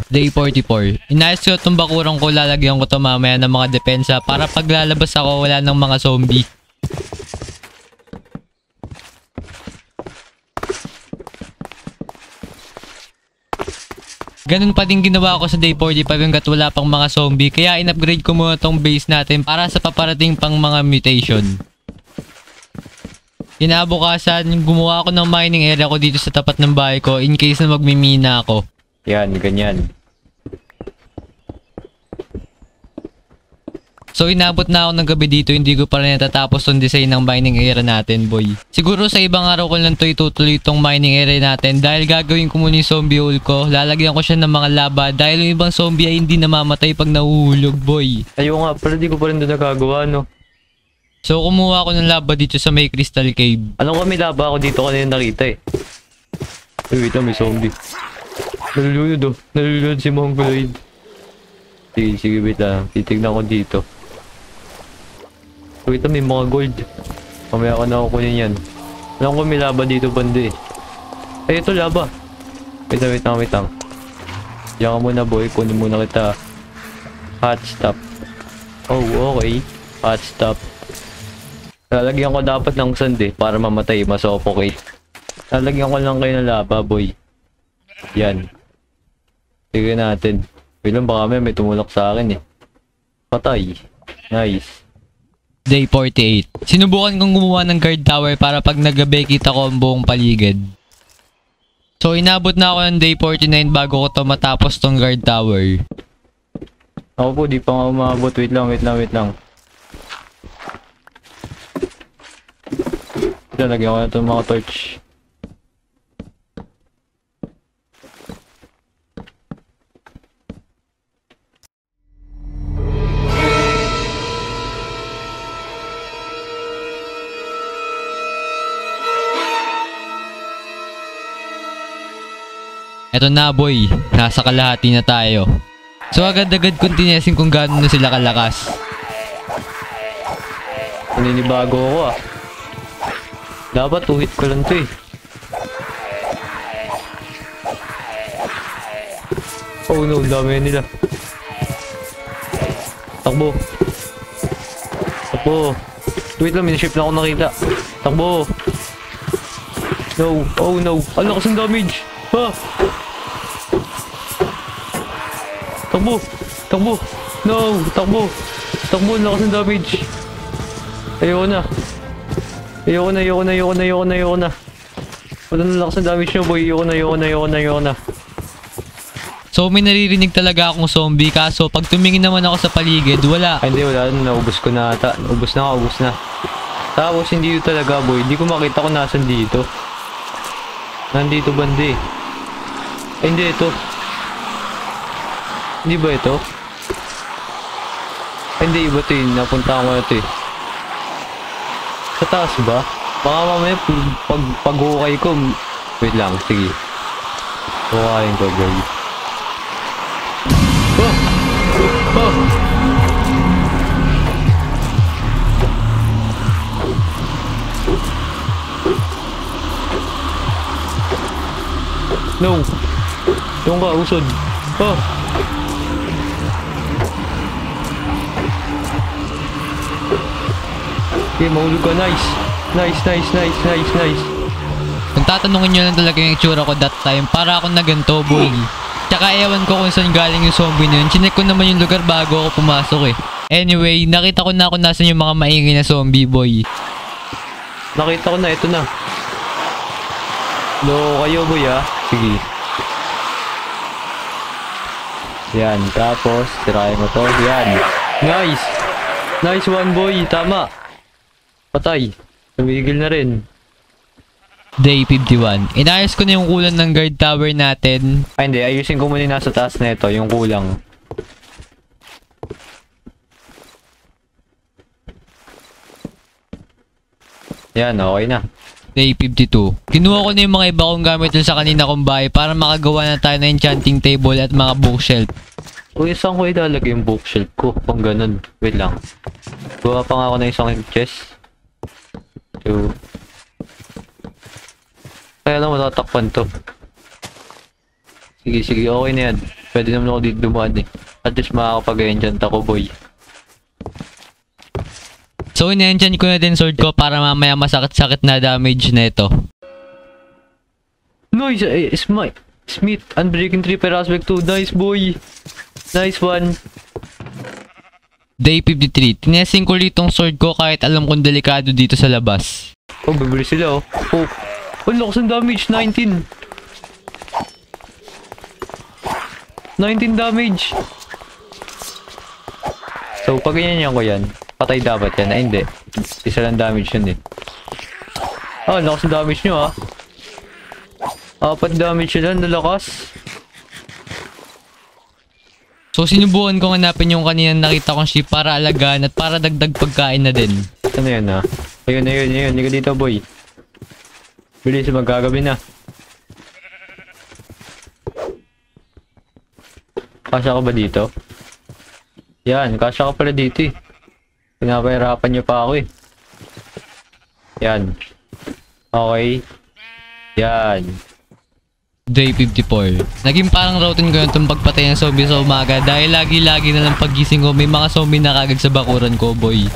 Day 44. Inayos ko itong bakurang ko, lalagyan ko to mamaya ng mga depensa para paglalabas ako wala ng mga zombie. Ganun pa din ginawa ko sa day 45 hanggat wala pang mga zombie kaya in-upgrade ko muna tong base natin para sa paparating pang mga mutation. Kinabukasan, gumawa ako ng mining area ko dito sa tapat ng bahay ko in case na magmimina ako. Yan, ganyan. So inabot na ako ng gabi dito, hindi ko pa rin natatapos tong design ng mining area natin, boy. Siguro sa ibang araw ko lang to itutuloy itong mining area natin dahil gagawin ko muna yung zombie hole ko. Lalagyan ko siya ng mga lava dahil yung ibang zombie ay hindi namamatay pag nahuhulog, boy. Ayun nga, pero di ko pa rin doon nagagawa, no? So kumuha ako ng lava dito sa may crystal cave. Alam ko may laba ako dito kanina nakita eh. Uy, wait lang, may zombie. Nalulunod oh. Nalulunod si Mongoloid. Sige, sige, wait lang. Titignan ko dito. Wait lang, may mga gold. Mamaya ko na kukunin yan. Alam ko may laba dito banda eh. Ay, ito laba. Wait lang, wait lang, wait lang. Diyan ka muna boy, kunin muna kita. Hot stop. Oh, okay. Hot stop. Lalagyan ko dapat ng sand eh, para mamatay, masuffocate. Lalagyan ko lang kayo ng lava, boy. Yan. Sige natin. Wait lang, baka may, may tumulak sa akin eh. Patay. Nice. Day 48. Sinubukan kong gumawa ng guard tower para pag nagabi kita ko ang buong paligid. So inabot na ako ng day 49 bago ko to matapos tong guard tower. Ako po, di pa nga umabot. Wait lang, wait lang, wait lang. Lalagyan ko na itong mga torch. Eto na boy, nasa kalahati na tayo. So agad-agad kong tinesin kung gaano na sila kalakas. Naninibago ako ah. Dapat tuhit ko lang to eh. Oh no, dami nila. Takbo. Takbo. Wait lang, miniship na ako nakita. Takbo. No, oh no. Ang lakas ng damage. Ah! Takbo. Takbo. No, takbo. Takbo, lakas ng damage. Ayoko na. Ayoko na, ayoko na, ayoko na, ayoko na, ayoko na. Wala na lakas ng damage nyo, boy. Ayoko na, ayoko na, ayoko na, ayoko na. So may naririnig talaga akong zombie kaso pag tumingin naman ako sa paligid, wala. Ay, hindi, wala na. Naubos ko na ata. Naubos na, ubos na. Tapos, hindi yun talaga, boy. Hindi ko makita kung nasan dito. Nandito bandi. Ay, hindi, ito. Hindi ba ito? Hindi, iba ito yun. Napunta ko na ito eh. Sa taas ba? Baka mamaya pag, pag, pag-hukay ko, wait lang, sige. Hukayin ko, boy. Oh! Oh! No! Doon ka, usod. Oh! Okay, mahulog ka. Nice. Nice, nice, nice, nice, nice. Kung tatanungin nyo lang talaga yung itsura ko that time, para ako na ganito boy. Tsaka ewan ko kung saan galing yung zombie na yun. Chinek ko naman yung lugar bago ako pumasok eh. Anyway, nakita ko na kung nasan yung mga maingay na zombie boy. Nakita ko na, ito na. No, kayo boy ah. Sige. Yan, tapos, tirahin mo to. Yan. Nice! Nice one boy, tama. Patay. Tumigil na rin. Day 51. Inayos ko na yung kulang ng guard tower natin. Ay hindi, ayusin ko muna yung nasa taas na ito, yung kulang. Yan, okay na. Day 52. Kinuha ko na yung mga iba kong gamit dun sa kanina kong bahay para makagawa na tayo ng enchanting table at mga bookshelf. Uy, saan ko ilalagay yung bookshelf ko? Kung ganun. Wait lang. Gawa pa nga ako ng isang chest. Two. Kaya lang matatakpan to. Sige, sige. Okay na yan. Pwede naman ako dito dumaan eh. At least makakapag-enchant ako, boy. So in-enchant ko na din sword ko para mamaya masakit-sakit na damage na ito. Noise! Eh, smite! Smith, Unbreaking 3 per aspect 2. Nice boy. Nice one. Day 53. Tinesting ko ulit tong sword ko kahit alam kong delikado dito sa labas. Oh, bibili sila oh. Oh. Oh, lakas ng damage. 19. 19 damage. So, pag ganyan ko yan, patay dapat yan. Ay, hindi. Isa lang damage yun eh. Ah, lakas ng damage nyo ah. Apat damage sila, nalakas. So sinubukan ko hanapin yung kanina nakita kong ship para alagaan at para dagdag pagkain na din. Ano yan ah? Ayun, ayun, ayun. Hindi ka dito, boy. Bilis, magkagabi na. Kasya ka ba dito? Yan, kasya ka pala dito eh. Pinapahirapan niyo pa ako eh. Yan. Okay. Yan. Day 54. Naging parang routine ko yung itong pagpatay ng zombie sa umaga dahil lagi-lagi na lang pagising ko may mga zombie na kagad sa bakuran ko, boy.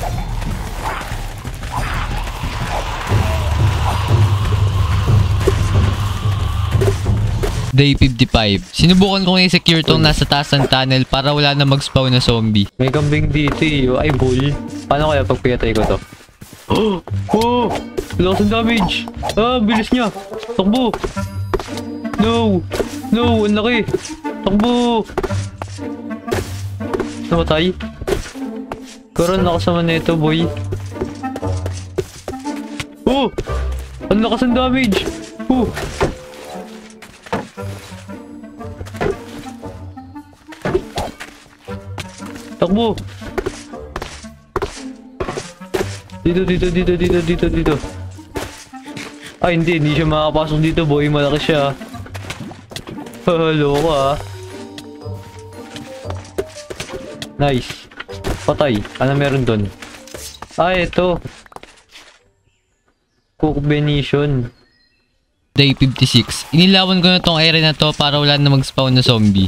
Day 55. Sinubukan kong i-secure tong nasa taas ng tunnel para wala na mag-spawn na zombie. May kambing dito eh. Ay, bull. Paano kaya pag pinatay ko to? Oh! Oh! Lakas ng damage! Ah, bilis niya! Takbo! No! No! Ang laki! Takbo! Namatay? Karoon lakas naman na ito, boy. Oh! Ang lakas ng damage! Oh! Takbo! Dito, dito, dito, dito, dito, dito. Ay, hindi. Hindi siya makakapasok dito, boy. Malaki siya. Ka, ah. Nice. Patay. Ano meron doon? Ah, ito. Cook Venetian. Day 56. Inilawan ko na tong area na to para wala na mag-spawn na zombie.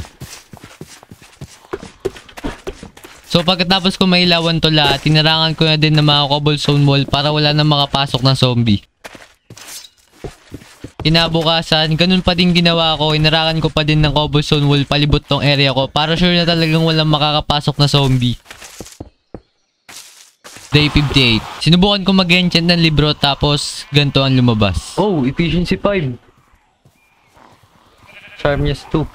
So pagkatapos ko mailawan to lahat, tinarangan ko na din ng mga cobblestone wall para wala na makapasok na zombie. Kinabukasan, ganun pa din ginawa ko, inarangan ko pa din ng cobblestone wall palibot tong area ko para sure na talagang walang makakapasok na zombie. Day 58. Sinubukan ko mag-enchant ng libro tapos ganito ang lumabas. Oh, efficiency 5. Sharpness 2.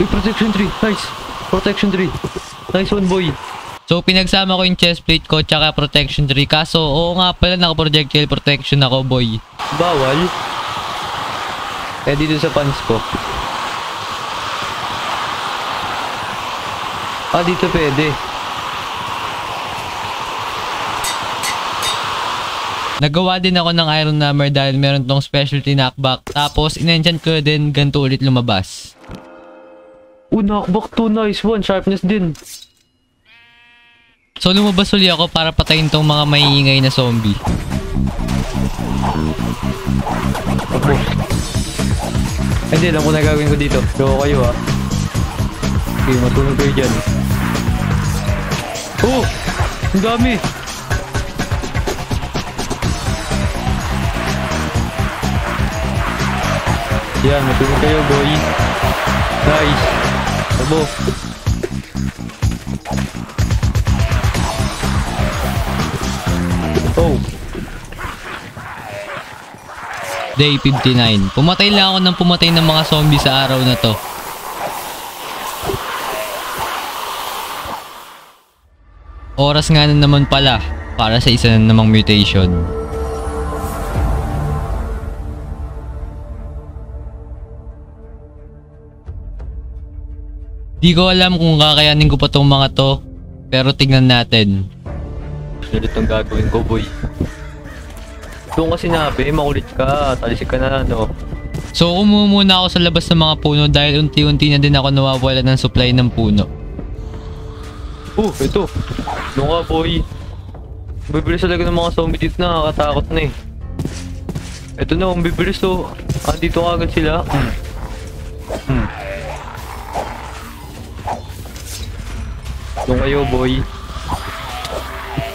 Uy, protection 3. Nice. Protection 3. Nice one, boy. So pinagsama ko yung chest plate ko tsaka protection 3 kaso oo nga pala naka projectile protection ako boy. Bawal. Eh, dito sa pants ko. Ah, dito pwede. Nagawa din ako ng iron hammer dahil meron tong specialty knockback tapos in-enchant ko din ganito ulit lumabas. Oh, knockback 2. Nice one. Sharpness din. So lumabas uli ako para patayin tong mga maiingay na zombie. Takbo. Hindi, alam ko na gagawin ko dito. Go kayo ah. Okay, matulog kayo dyan. Oh! Ang dami! Yan, matulog kayo boy. Nice. Tabo. Day 59. Pumatay lang ako ng pumatay ng mga zombie sa araw na to. Oras nga na naman pala para sa isa na namang mutation. Di ko alam kung kakayanin ko pa tong mga to, pero tignan natin. Sulit ang gagawin ko, boy. Doon ka sinabi, makulit ka, talisik ka na, no? So umuha muna ako sa labas ng mga puno dahil unti-unti na din ako nawawala ng supply ng puno. Oh, ito. Doon ka, boy. Bibilis talaga ng mga zombie dito, nakakatakot na eh. Ito na, ang bibilis to. Ah, dito agad sila. Hmm. Hmm. Doon kayo, boy.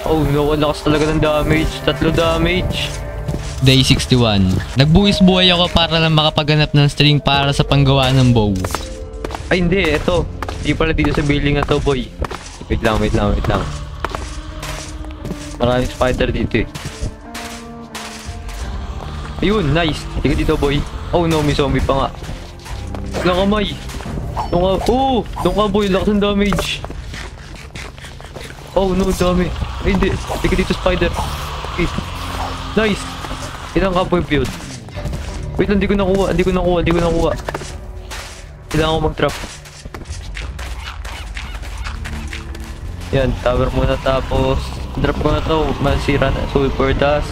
Oh, no, ang lakas talaga ng damage. Tatlo damage. Day 61. Nagbuwis buhay ako para lang makapaganap ng string para sa panggawa ng bow. Ay, hindi. Ito. Hindi pala dito sa building na to, boy. Wait lang, wait lang, wait lang. Maraming spider dito eh. Ayun, nice. Sige dito, boy. Oh no, may zombie pa nga. Doon ka, oh! Doon ka, boy. Lakas ng damage. Oh no, dami. Ay, hindi. Sige dito, spider. Okay. Nice. Ilang ka, boy, build. Wait hindi ko nakuha. Hindi ko nakuha, hindi ko nakuha. Kailangan ko mag-drop. Yan, tower muna tapos drop ko na to, masira na sulfur dust.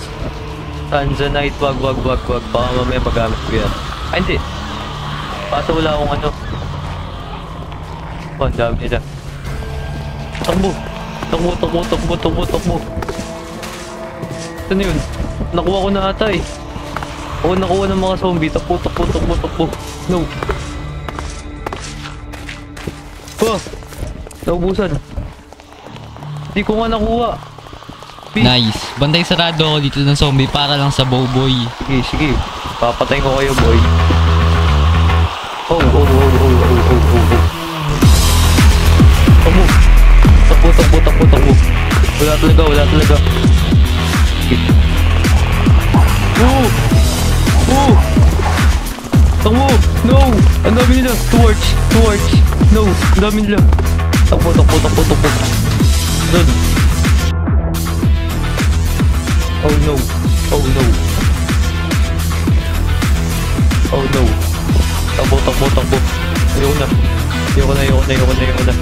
Tanzanite, wag wag wag wag, baka mamaya magamit ko yan. Ay hindi, kaso wala akong ano. Oh, ang dami nila. Takbo! Takbo, takbo, takbo, takbo, takbo. Na yun. Nakuha ko na ata eh. Oo, nakuha ng mga zombie. Takbo, takbo, takbo, takbo. No. Oh! Naubusan. Hindi ko nga nakuha. Pi- Nice. Bantay sarado ako dito ng zombie para lang sa bow boy. Sige, sige. Papatay ko kayo, boy. Oh, oh, oh, oh, oh, oh, oh, oh. Takbo. Takbo, takbo, takbo, takbo. Wala talaga, wala talaga. Sige. Oh! Oh! Takbo! No! Ang dami nila! Towards! Towards! No! Ang dami nila! Takbo, takbo, takbo, takbo. Doon. Oh no. Oh no. Oh no. Takbo, takbo, takbo. Ayoko na. Ayoko na, ayoko na, ayoko na, ayoko na.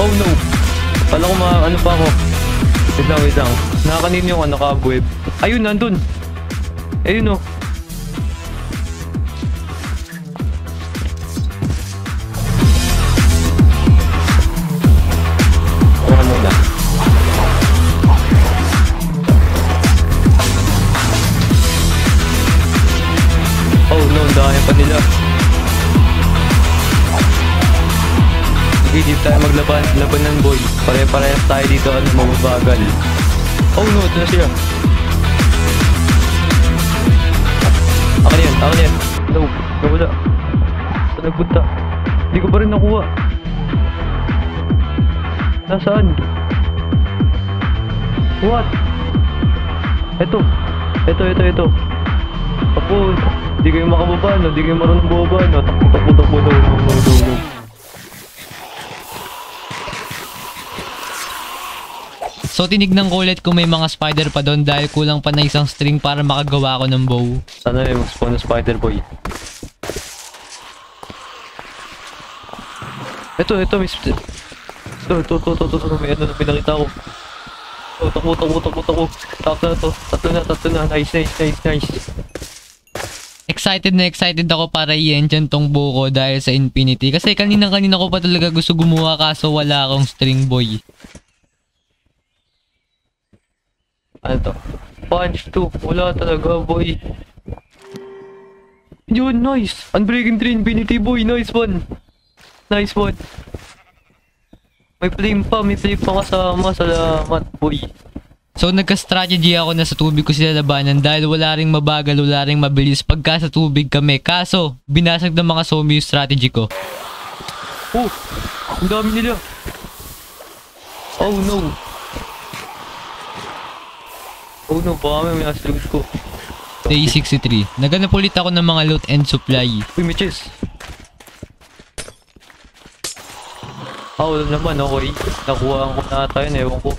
Oh no. Kala ko ma, ano pa ako. Wait lang, wait lang. Nakakanin yung ano ka, web. Ayun, nandun. Ayun oh. Ano muna. Oh no, dami pa nila. Sige, maglaban. Laban ng boy. Pare-parehas tayo dito at mababagal. Oh no, ito na siya. No, nawala. Saan nagpunta? Hindi ko pa rin nakuha. Nasaan? What? Ito. Ito, ito, ito. Ako, hindi kayo makababa, no? Hindi kayo marunong bumaba, no? Takbo, takbo, takbo, no, no, no, So tinignan ko ulit kung may mga spider pa doon dahil kulang pa na isang string para makagawa ako ng bow. Sana may mag-spawn ng spider boy. Ito, ito, may sp- Ito, ito, ito, ito, ito, ito, may ano na pinakita ko. Ito, takbo, takbo, takbo, takbo. Tatlo na to, tatlo na, tatlo na. Nice, nice, nice, nice. Excited na excited ako para i-enchant tong bow ko dahil sa infinity. Kasi kanina kanina ko pa talaga gusto gumawa kaso wala akong string boy. Ano to? Punch 2. Wala talaga, boy. Yun, nice. Unbreaking 3 Infinity, boy. Nice one. Nice one. May flame pa. May flame pa kasama. Salamat, boy. So nagka-strategy ako na sa tubig ko sila labanan dahil wala ring mabagal, wala ring mabilis pagka sa tubig kami. Kaso, binasag ng mga zombie yung strategy ko. Oh! Ang dami nila. Oh, no. Oh, no. Baka may nasa likod ko. Day 63. Naganap ulit ako ng mga loot and supply. Uy, may chest. Ah, wala naman. Okay. Nakuha ko na tayo. Ewan ko.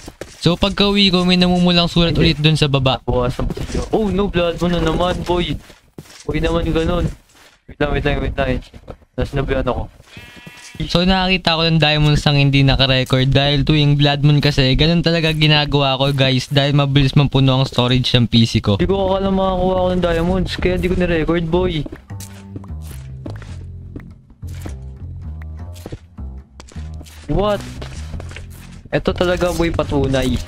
So pagka uwi ko, may namumulang sulat ulit dun sa baba. Oh no, blood mo na naman, boy. Huwag naman ganun. Wait lang, wait lang, wait lang. Nasa nabiyan ako. So nakakita ko ng diamonds ang hindi naka-record dahil tuwing blood moon kasi ganun talaga ginagawa ko guys dahil mabilis mampuno ang storage ng PC ko. Hindi ko akala makakuha ako ng diamonds, kaya hindi ko na-record, boy. What? Ito talaga, boy, patunay.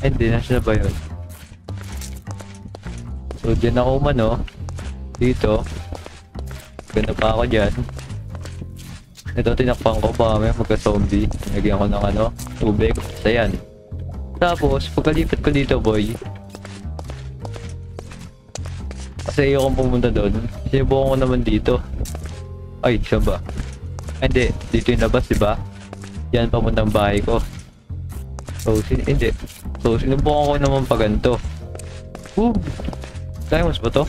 Ay, hindi, na ba yun? So, dyan ako man, oh. Dito. Ganda pa ako dyan. Ito, tinakpan ko. Baka may magka-zombie. Nagyan ko ng ano, tubig. Basta yan. Tapos, pagkalipat ko dito, boy. Kasi ayokong pumunta doon. Sinubukan ko naman dito. Ay, siya ba? Hindi. Dito yung labas, di ba? Yan, papuntang bahay ko. So, sin hindi. So, sinubukan ko naman pa ganito. Ooh! Diamonds ba to?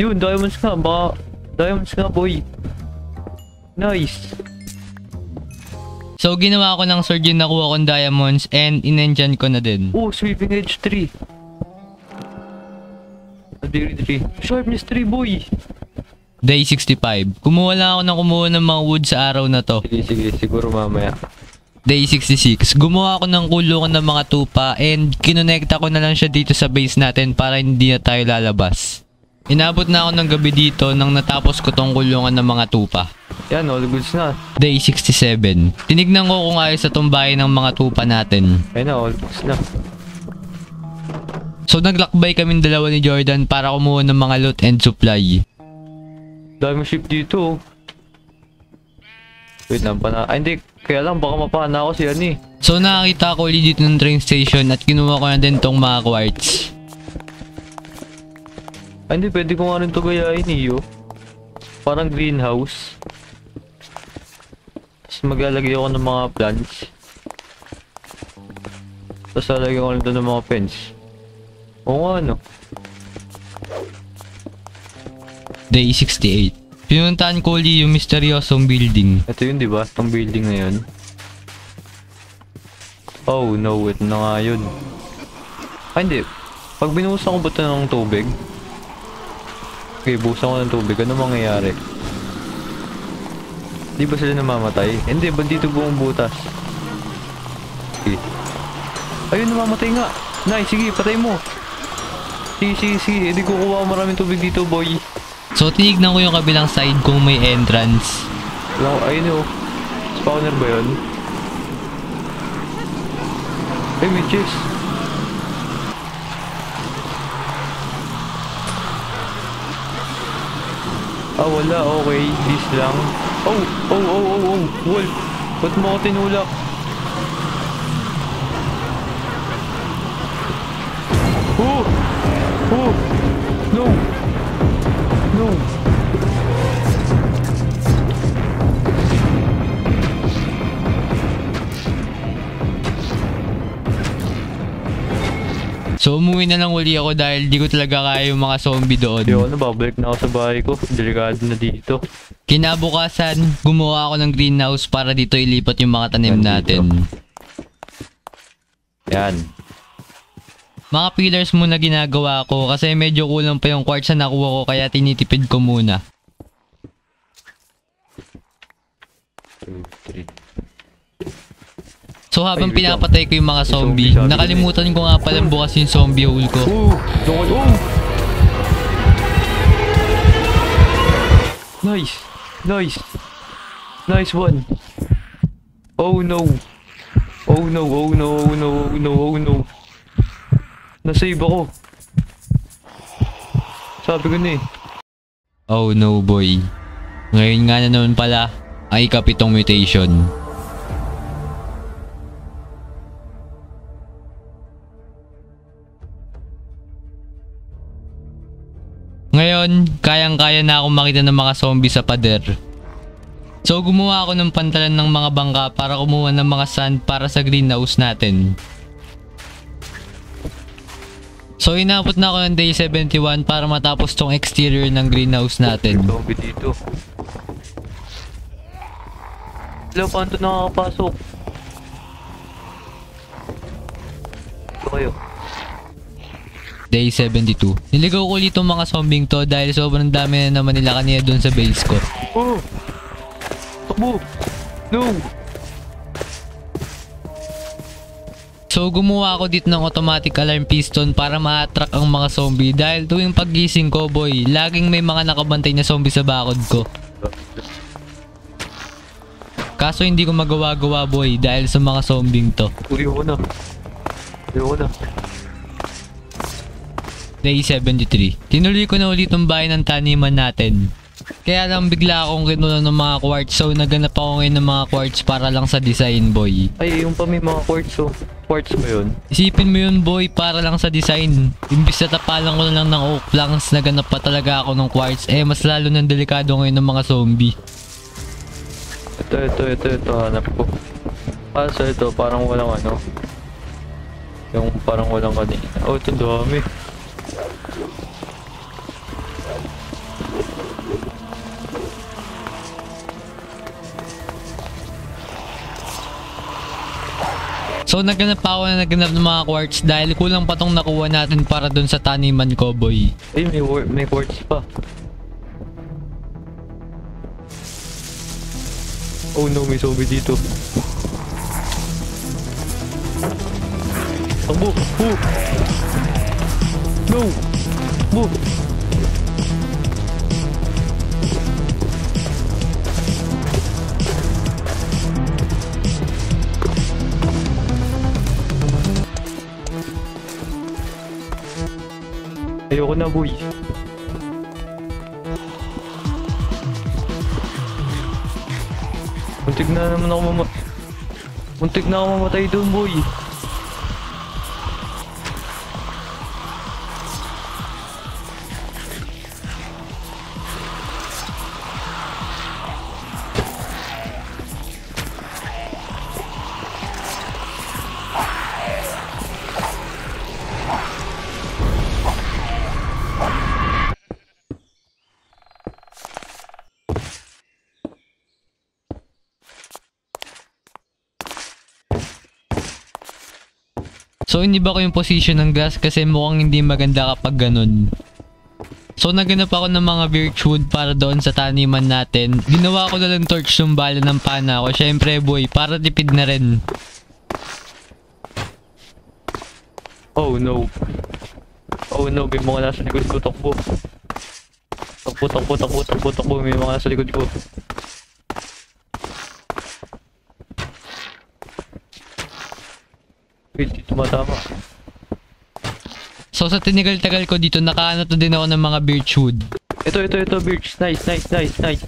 Yun, diamonds nga. Baka, diamonds nga, boy. Nice. So ginawa ko ng sword yung nakuha kong diamonds and inenchant ko na din. Oh, sweeping edge 3. Adiri 3. Sharpness 3, boy. Day 65. Kumuha lang ako ng kumuha ng mga wood sa araw na to. Sige, sige. Siguro mamaya. Day 66. Gumawa ako ng kulungan ng mga tupa and kinonekta ko na lang siya dito sa base natin para hindi na tayo lalabas. Inabot na ako ng gabi dito nang natapos ko tong kulungan ng mga tupa. Yan, all goods na. Day 67. Tinignan ko kung ayos sa tumbahay ng mga tupa natin. Ayun na, all goods na. So naglakbay kaming dalawa ni Jordan para kumuha ng mga loot and supply. Dami ship dito. oh. Wait lang, pana... Ay, hindi. Kaya lang, baka mapana ako si Ani. So nakakita ko ulit dito ng train station at kinuha ko na din tong mga quartz. Ay, hindi. Pwede ko nga rin ito gayahin, iyo. Parang greenhouse. Tapos maglalagay ako ng mga plants. Tapos lalagay ko rin ng mga fence. Oo nga, no. Day 68. Pinuntahan ko ulit yung misteryosong building. Ito yun, di ba? Itong building na yun. Oh, no. Ito na nga yun. Ay, hindi. Pag binuhusan ko ba ito ng tubig? Okay, ko ng tubig. Ano mangyayari? Di ba sila namamatay? Hindi, ba dito buong butas? Okay. Ayun, namamatay nga. Nice, sige, patay mo. Sige, sige, sige. Hindi kukuha maraming tubig dito, boy. So tinignan ko yung kabilang side kung may entrance. Wala ko, ayun oh. Spawner ba yun? Ay, may chest. Ah, wala. Okay. This lang. Oh! Oh, oh, oh, oh! Wolf! Ba't mo ako tinulak? Oh! Oh! So umuwi na lang uli ako dahil di ko talaga kaya yung mga zombie doon. Yo, ano, babalik na ako sa bahay ko. Delikado na dito. Kinabukasan, gumawa ako ng greenhouse para dito ilipat yung mga tanim Nandito. natin. Yan. Mga pillars muna ginagawa ko kasi medyo kulang pa yung quartz na nakuha ko kaya tinitipid ko muna. Two, three. So habang pinapatay ko yung mga zombie, nakalimutan ko nga pala bukas yung zombie hole ko. Nice! Nice! Nice one! Oh no! Oh no, oh no, oh no, oh no, oh no. Nasave ako. Sabi ko na eh. Oh no boy. Ngayon nga na naman pala, ay kapitong mutation. Ngayon, kayang-kaya na ako makita ng mga zombie sa pader. So gumawa ako ng pantalan ng mga bangka para kumuha ng mga sand para sa greenhouse natin. So inabot na ako ng day 71 para matapos tong exterior ng greenhouse natin. Zombie dito. Hello, paano nakakapasok? Ito kayo. Day 72. Niligaw ko ulit mga zombing to dahil sobrang dami na naman nila kanina dun sa base ko. Oh! Takbo! No! So gumawa ako dito ng automatic alarm piston para ma-attract ang mga zombie dahil tuwing paggising ko boy, laging may mga nakabantay na zombie sa bakod ko. Kaso hindi ko magawa-gawa boy dahil sa mga zombing to. Uri ko na. Uri ko na. Day 73. Tinuloy ko na ulit ang bahay ng taniman natin. Kaya lang bigla akong kinuha ng mga quartz so naganap ako ngayon ng mga quartz para lang sa design boy. Ay, yung pa may mga quartz oh. quartz ba yun? Isipin mo yun boy para lang sa design. Imbis na tapalan ko na lang ng oak planks, naganap pa talaga ako ng quartz. Eh mas lalo ng delikado ngayon ng mga zombie. Ito, ito, ito, ito, hanap ko. Kaso ito, parang walang ano. Yung parang walang kanina. Oh, ito dami. So naganap pa ako na naganap ng mga quartz dahil kulang pa tong nakuha natin para dun sa taniman ko boy. Ay, may, may quartz pa. Oh no, may zombie dito. Takbo! Oh! No! Takbo! Ayoko na, boy. Muntik na naman ako mama... Muntik na ako mamatay doon, boy. So hindi ba ko yung position ng gas kasi mukhang hindi maganda kapag ganun. So naganap ako ng mga birchwood para doon sa taniman natin. Ginawa ko na lang torch yung bala ng pana ko. Syempre boy, para tipid na rin. Oh no. Oh no, may mga nasa likod ko. Takbo. Takbo, takbo, takbo, takbo, takbo. May mga nasa likod ko. Wait, di tumatama. So sa tinigal-tagal ko dito, nakaano to din ako ng mga birchwood. Ito, ito, ito, Birch. Nice, nice, nice, nice.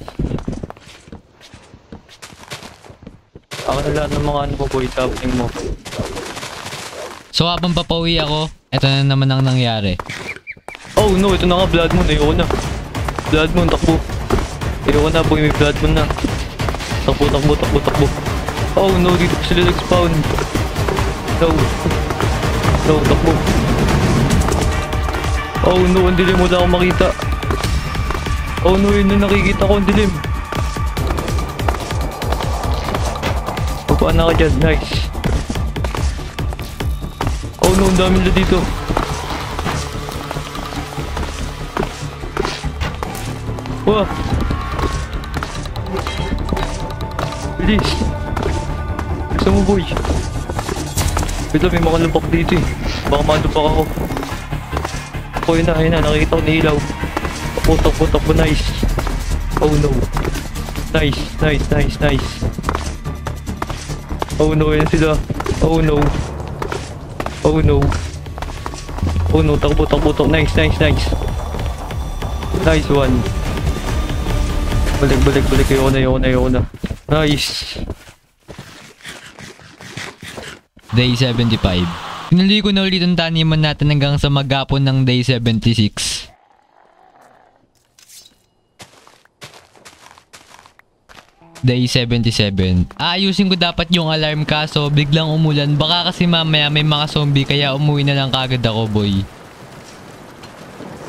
Ako na lahat ng mga ano mo, boy. Tapping mo. So habang papauwi ako, eto na naman ang nangyari. Oh no, ito na nga, blood moon. Ayoko na. Blood moon, takbo. Ayoko na, boy. May blood moon na. Takbo, takbo, takbo, takbo. Oh no, dito pa sila nag-spawn. No. No, takbo. Oh no, ang dilim. Wala akong makita. Oh no, yun na nakikita ko, ang dilim. Papaan na ka dyan, nice. Oh no, ang dami nila dito. Wah! Bilis! Gusto mo boy? Wait lang, may mga lumpak dito eh. Baka malumpak ako. Ako yun na, yun na, nakikita ko ni ilaw. Takbo, takbo, takbo, nice. Oh no. Nice, nice, nice, nice. Oh no, yan sila. Oh no. Oh no. Oh no, takbo, takbo, takbo. Nice, nice, nice. Nice one. Balik, balik, balik. Ayoko na, ayoko na, ayoko na. Nice. Day 75. Pinuli ko na ulit ang taniman natin hanggang sa maghapon ng day 76. Day 77. Aayusin ko dapat yung alarm kaso biglang umulan. Baka kasi mamaya may mga zombie kaya umuwi na lang kagad ako boy.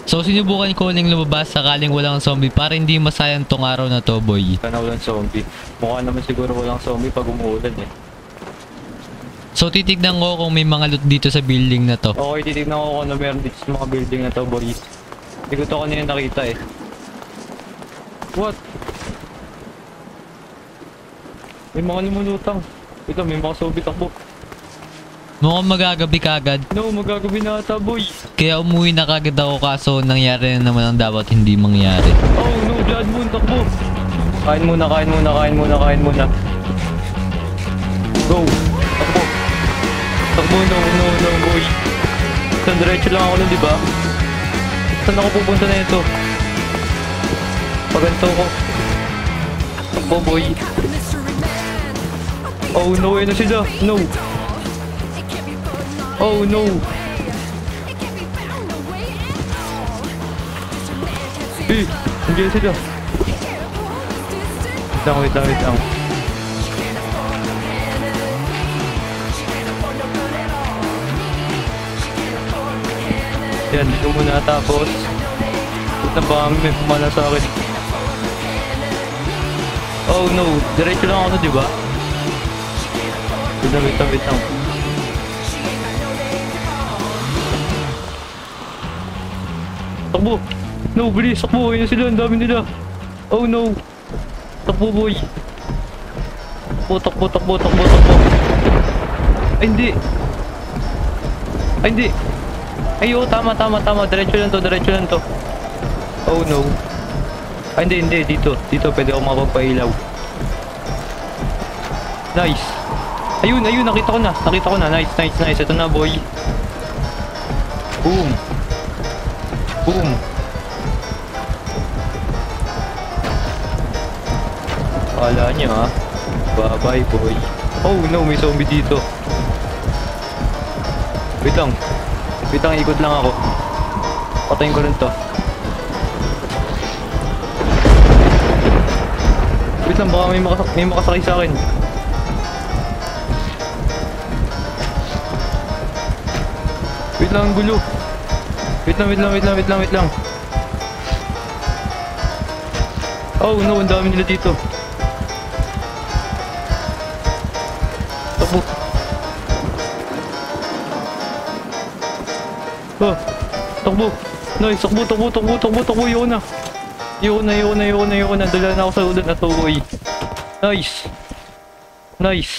So sinubukan ko uling lumabas sakaling walang zombie para hindi masayang tong araw na to boy. Sana walang zombie. Mukha naman siguro walang zombie pag umuulan eh. So titignan ko kung may mga loot dito sa building na to. Okay, titignan ko kung ano meron dito sa mga building na to, boy. Hindi ko to kanina nakita eh. What? May mga lumulutang. Ito, may mga zombie takbo. Mukhang magagabi kagad. No, magagabi na ata, boy. Kaya umuwi na kagad ako kaso nangyari na naman ang dapat hindi mangyari. Oh no, blood moon, takbo. Kain muna, kain muna, kain muna, kain muna. Go. Takbo. No, no, no, boy. Saan diretso lang ako nun, di ba? Saan ako pupunta na ito? Paganto ko. Takbo, boy. Oh no, na sila. No. Oh no! Eh, nandiyan sila. Wait lang, wait lang, wait lang. Yan, dito muna tapos. Wait lang, baka may pumala sa akin. Oh no, diretso lang ako, di ba? Wait lang, wait lang, wait lang. Takbo! No, bilis! Takbo! Ayun na sila! Ang dami nila! Oh no! Takbo, boy! Takbo, takbo, takbo, takbo, takbo! Ay, hindi! Ay, hindi! Ay, oh, tama, tama, tama. Diretso lang to, diretso lang to. Oh no. Ay, hindi, hindi. Dito. Dito, pwede ako mapagpailaw. Nice. Ayun, ayun. Nakita ko na. Nakita ko na. Nice, nice, nice. Ito na, boy. Boom. Boom. Kala niya, ha? Bye-bye, boy. Oh, no. May zombie dito. Wait lang. Wait lang, ikot lang ako. Patayin ko rin to. Wait lang, baka may, makasak may makasakay sa akin. Wait lang, ang gulo. Wait lang, wait lang, wait lang, wait lang, wait lang. Oh no, ang dami nila dito. Takbo. Nice, takbo, takbo, takbo, takbo, takbo, yun na. Yun na, yun na, yun na, yun na. Dala na ako sa ulan na to, boy. Nice. Nice.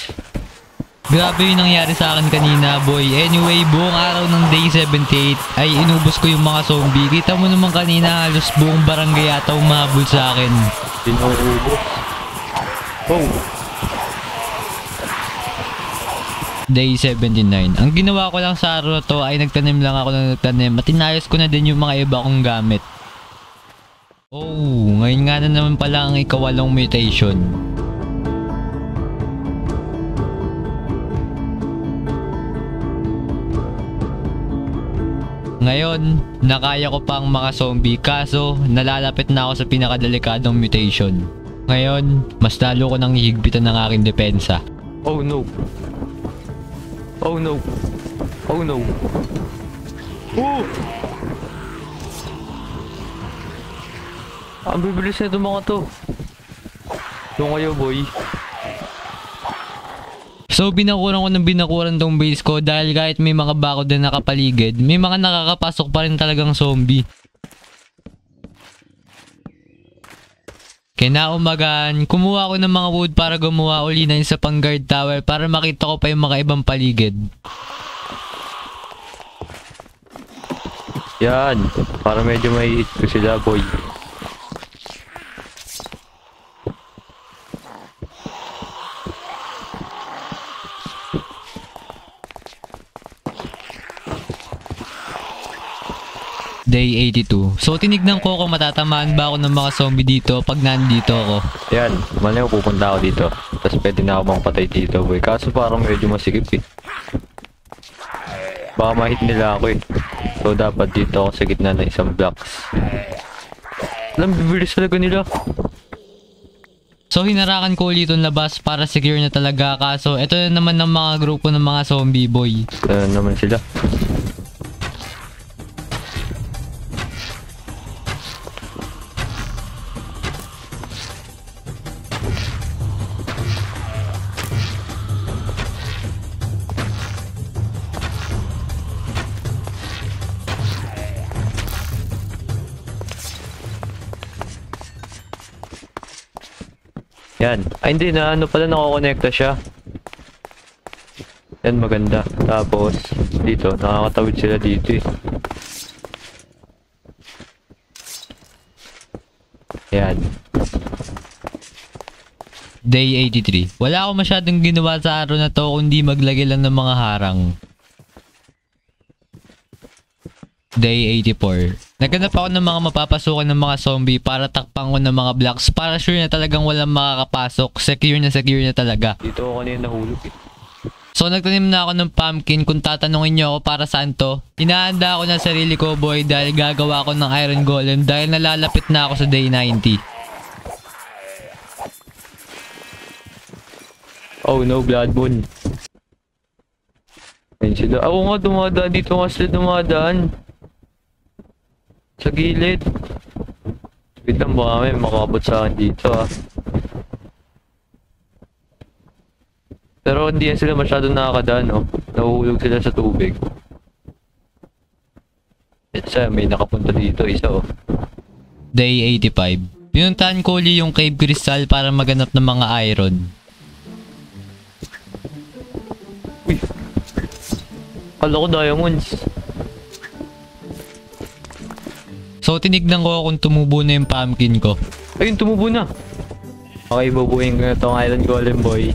Grabe yung nangyari sa akin kanina, boy. Anyway, buong araw ng day 78 ay inubos ko yung mga zombie. Kita mo naman kanina halos buong barangay yata umabol sa akin. Pinuubos. Oh, Day 79. Ang ginawa ko lang sa araw to ay nagtanim lang ako ng nagtanim at inayos ko na din yung mga iba kong gamit. Oh, ngayon nga na naman pala ang ikawalong mutation. Ngayon, nakaya ko pa ang mga zombie kaso nalalapit na ako sa pinakadelikadong mutation. Ngayon, mas lalo ko nang hihigpitan ng aking depensa. oh no. Oh no. Oh no. Oh! Ang bibilis na itong mga to. Doon kayo, boy. So binakuran ko ng binakuran tong base ko dahil kahit may mga bakod na nakapaligid, may mga nakakapasok pa rin talagang zombie. Kinaumagan, kumuha ko ng mga wood para gumawa uli ng isa pang guard tower para makita ko pa yung mga ibang paligid. Yan. Para medyo may ko sila, boy. Day 82. So tinignan ko kung matatamaan ba ako ng mga zombie dito pag nandito ako. Yan. Mali ako pupunta ako dito. Tapos pwede na ako mangpatay dito, boy. Kaso parang medyo masikip eh. Baka ma-hit nila ako eh. So dapat dito ako sa gitna ng isang blocks. Alam, bibilis talaga nila. So hinarakan ko ulit yung labas para secure na talaga kaso ito na naman ng mga grupo ng mga zombie boy. Ano naman sila. Yan. Ay, hindi na. Ano pala, nakakonekta siya. Yan, maganda. Tapos, dito, nakakatawid sila dito eh. Yan. Day 83. Wala ako masyadong ginawa sa araw na to kundi maglagay lang ng mga harang. Day 84. Naghanap ako ng mga mapapasukan ng mga zombie para takpan ko ng mga blocks para sure na talagang walang makakapasok. Secure na secure na talaga. Dito ako kanina nahulog eh. So nagtanim na ako ng pumpkin kung tatanungin niyo ako para saan to. Inaanda ako ng sarili ko boy dahil gagawa ako ng iron golem dahil nalalapit na ako sa day 90. Oh no, Blood Moon. Ayun sila. Ako nga, dumadaan. Dito nga sila dumadaan. Sa gilid. Wait lang, baka may makabot sa akin dito ah. Pero hindi yan sila masyado nakakadaan, no? Nahuhulog sila sa tubig. Isa, may nakapunta dito, isa oh. Day 85. Pinuntahan ko uli yung cave crystal para maganap ng mga iron. Uy! Kala ko diamonds. So tinignan ko kung tumubo na yung pumpkin ko. Ayun, tumubo na. Okay, bubuhin ko na tong Island Golem Boy.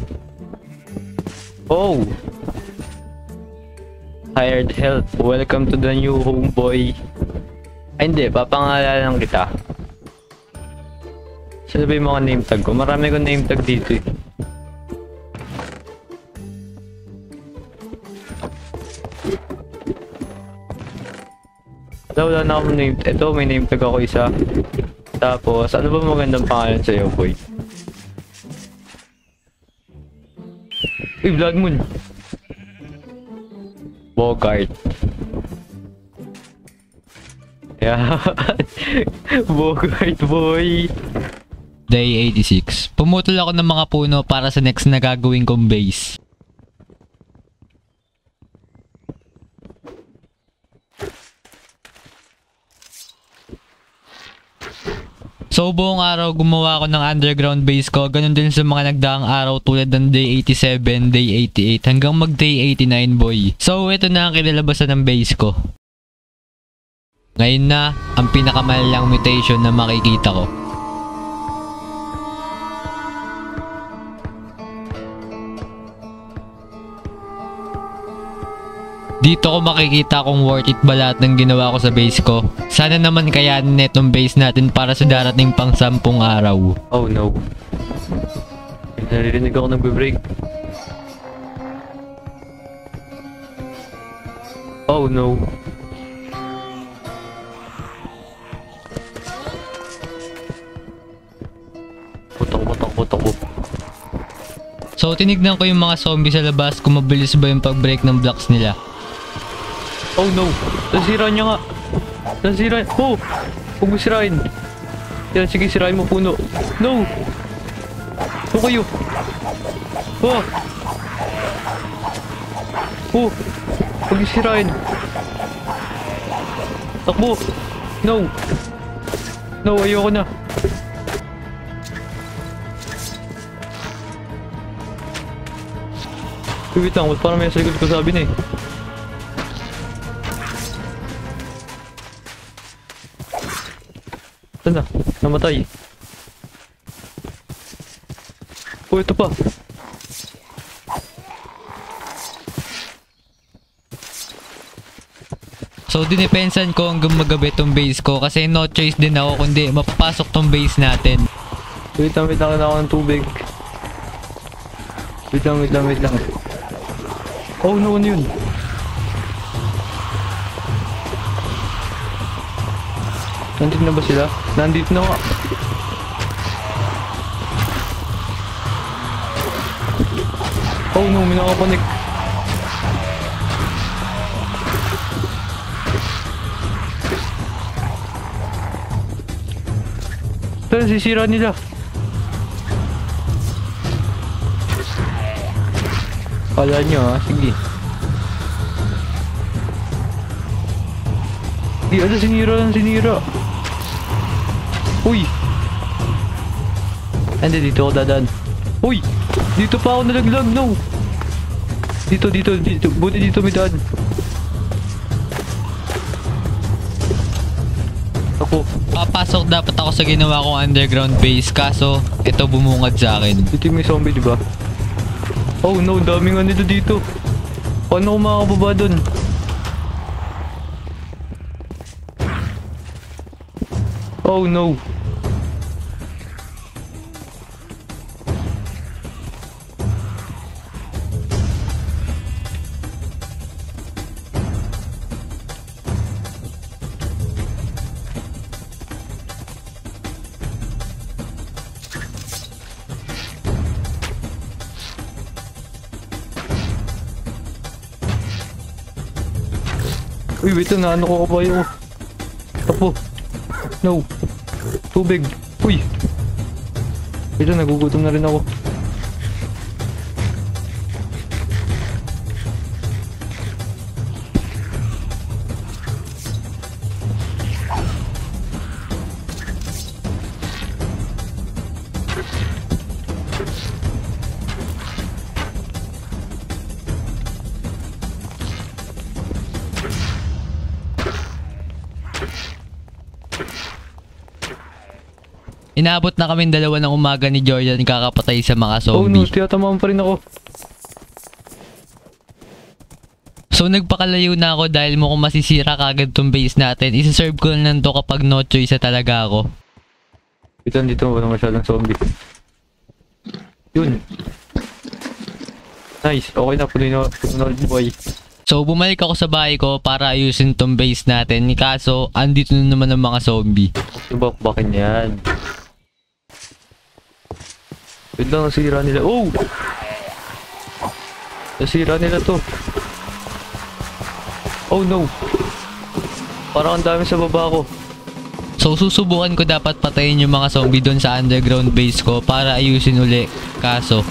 Oh! Hired help. Welcome to the new home, boy. Ay, hindi. Papangalanan kita. Ba yung mga name tag ko? Marami ko name tag dito eh. Wala, wala na akong name Ito, may name tag ako isa. Tapos, ano ba magandang pangalan sa'yo, boy? Uy, Blood Moon. Bogart. Yeah. Bogart, boy. Day 86. Pumutol ako ng mga puno para sa next na gagawin kong base. So buong araw gumawa ako ng underground base ko. Ganun din sa mga nagdaang araw tulad ng day 87, day 88 hanggang mag day 89 boy. So ito na ang kinalabasan ng base ko. Ngayon na ang pinakamalalang mutation na makikita ko. Dito ko makikita kung worth it ba lahat ng ginawa ko sa base ko. Sana naman kayanin netong base natin para sa darating pang sampung araw. Oh no. Naririnig ako nagbe-break. Oh no. Putok, putok, putok, putok. So tinignan ko yung mga zombie sa labas kung mabilis ba yung pag-break ng blocks nila. Oh no! Nasira niya nga! Nasira! Oh! Huwag mo sirain! Yan, sige, sirain mo puno. No! Ito kayo! Oh! Oh! Huwag yung sirain! Takbo! No! No, ayoko na! Wait lang, parang may sa likod ko sabi na eh. Na? Namatay. Oh, ito pa. So dinipensan ko hanggang magabi tong base ko kasi no choice din ako kundi mapapasok tong base natin. Wait lang, wait lang, wait lang ako ng tubig. Wait lang, wait lang, wait lang. Oh no, ano yun? Nandito na ba sila? Nandito na nga. Oh no, may nakapanik. Ito, sisira nila. Kala nyo ha, sige. Di, ano sinira lang sinira. Uy! Hindi, dito ako dadaan. Uy! Dito pa ako nalaglag, no! Dito, dito, dito. Buti dito may daan. Ako. Papasok dapat ako sa ginawa kong underground base kaso ito bumungad sa akin. Dito may zombie, di ba? Oh no, daming ano dito. Paano ako makakababa dun? Oh no. Wait lang, naano ko kabayo ko. Tapo. No. Tubig. Uy. Wait lang, nagugutom na rin ako. Inabot na kami dalawa ng umaga ni Jordan kakapatay sa mga Oh no, zombie. tiyatamaan pa rin ako. So nagpakalayo na ako dahil mukhang masisira kagad tong base natin. Isa-serve ko lang to kapag no choice na talaga ako. Lang, dito wala masyadong zombie. Yun. Nice, okay na, puno na, na boy. So bumalik ako sa bahay ko para ayusin tong base natin. Kaso andito na naman ang mga zombie. Subakbakin yan. Wait lang, nasira nila. Oh! Nasira nila to. Oh no! Parang ang dami sa baba ko. So susubukan ko dapat patayin yung mga zombie doon sa underground base ko para ayusin uli. Kaso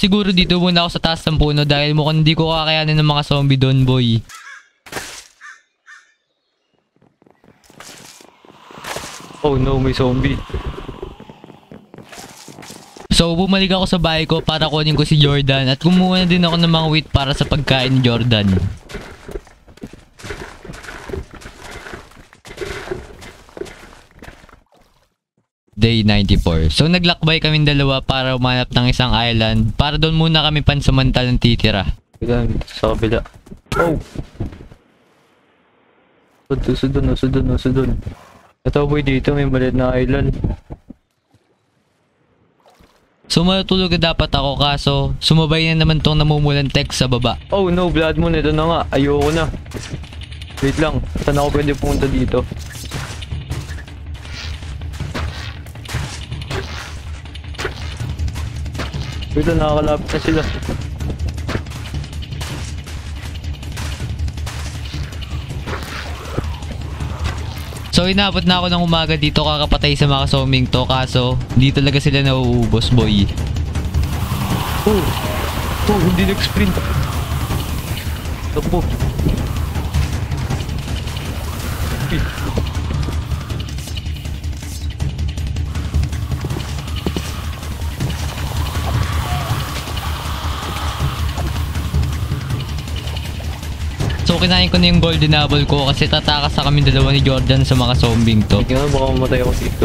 siguro dito muna ako sa taas ng puno dahil mukhang hindi ko kakayanin ng mga zombie doon boy. Oh no, may zombie. So bumalik ako sa bahay ko para kunin ko si Jordan at kumuha na din ako ng mga wheat para sa pagkain ni Jordan. Day 94. So naglakbay kaming dalawa para umanap ng isang island para doon muna kami pansamantalang titira. Dito sa kabila. Oh! Sudon, sudon, sudon, sudon. Ito boy dito, may maliit na island. So matutulog na dapat ako kaso sumabay na naman tong namumulang text sa baba. Oh no, blood moon, ito na nga. Ayoko na. Wait lang, saan ako pwede pumunta dito? Wait lang, nakakalapit na sila. So inabot na ako ng umaga dito kakapatay sa mga zombing to kaso di talaga sila nauubos boy. Oh! Oh, hindi nag-sprint. Takbo. Kinain ko na yung golden apple ko kasi tatakas sa kami dalawa ni Jordan sa mga zombing to. Tingnan mo, baka mamatay ako dito.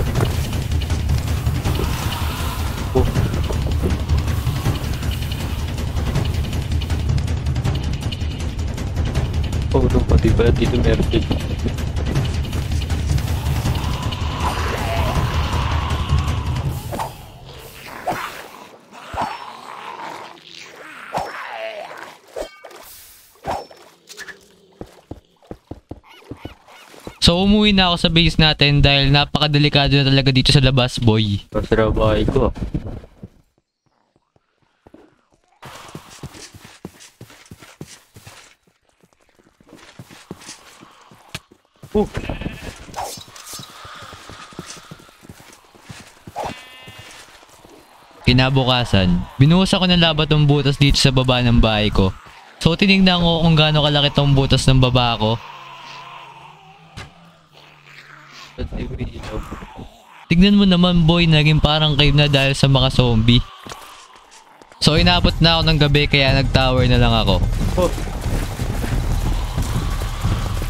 Oh. Oh, no, pati pala dito meron din. umuwi na ako sa base natin dahil napakadelikado na talaga dito sa labas, boy. Masarap bahay ko. Oh. Kinabukasan, binuhos ako ng labat ng butas dito sa baba ng bahay ko. So tinignan ko kung gaano kalaki tong butas ng baba ko Ba't di mo ilaw? Tignan mo naman boy, naging parang cave na dahil sa mga zombie. So inabot na ako ng gabi kaya nag-tower na lang ako. Oh!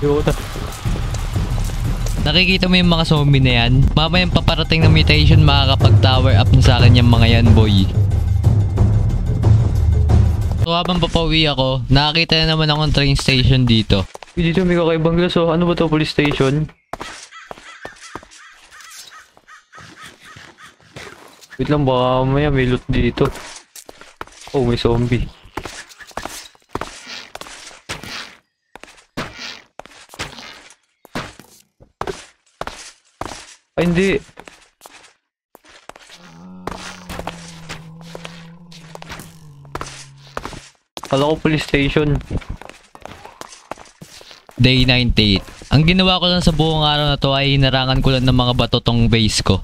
Yota. Nakikita mo yung mga zombie na yan? Mamayang paparating na mutation makakapag-tower up na sa akin yung mga yan boy. So habang papauwi ako, nakakita na naman akong train station dito. Dito may kakaibang glass oh. Ano ba to? Police station? Wait lang, baka mamaya may loot dito. Oh, may zombie. Ay, hindi. Kala ko police station. Day 98. Ang ginawa ko lang sa buong araw na to ay hinarangan ko lang ng mga bato tong base ko.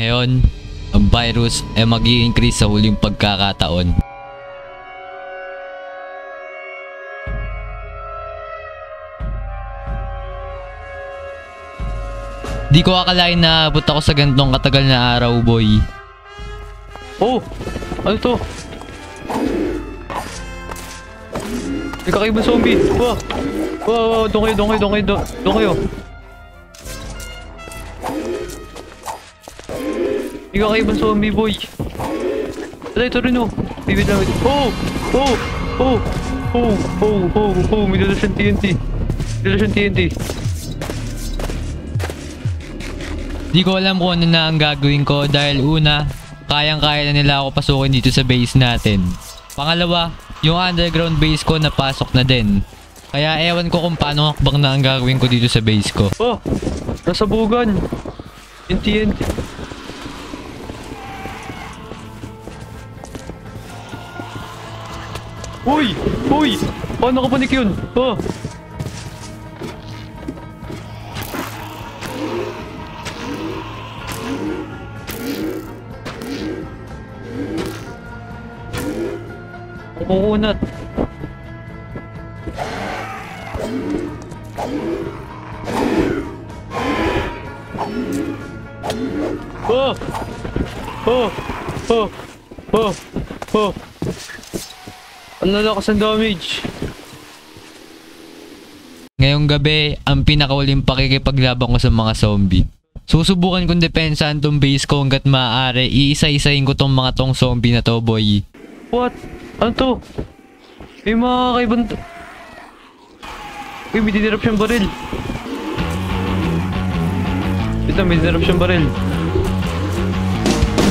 Ngayon, ang virus ay mag increase sa huling pagkakataon. Di ko akalain na abot ako sa ganitong katagal na araw, boy. Oh! Ano to? May kakaibang zombie! Wow! Wow, wow, doon kayo, doon kayo, doon kayo, doon doon kayo. May kakaibang zombie, boy. Wala, ito rin oh. Bibit lang. Oh! Oh! Oh! Oh! Oh! Oh! Oh! May dala siyang TNT. May dala siyang TNT. Di ko alam kung ano na ang gagawin ko dahil una, kayang-kaya na nila ako pasukin dito sa base natin. Pangalawa, yung underground base ko napasok na din. Kaya ewan ko kung paano hakbang na ang gagawin ko dito sa base ko. Oh! Nasa bugan. Yung TNT. Uy! Uy! Paano ka panik yun? Oh! Kukunat. Oh! Oh! Oh! Oh! Oh! Ang lalakas ng damage. Ngayong gabi, ang pinakauling pakikipaglaban ko sa mga zombie. Susubukan kong depensahan tong base ko hanggat maaari. Iisa-isahin ko tong mga tong zombie na to, boy. What? Ano to? May mga kakaibang... Uy, may dinirap siyang baril. Ito, may dinirap siyang baril.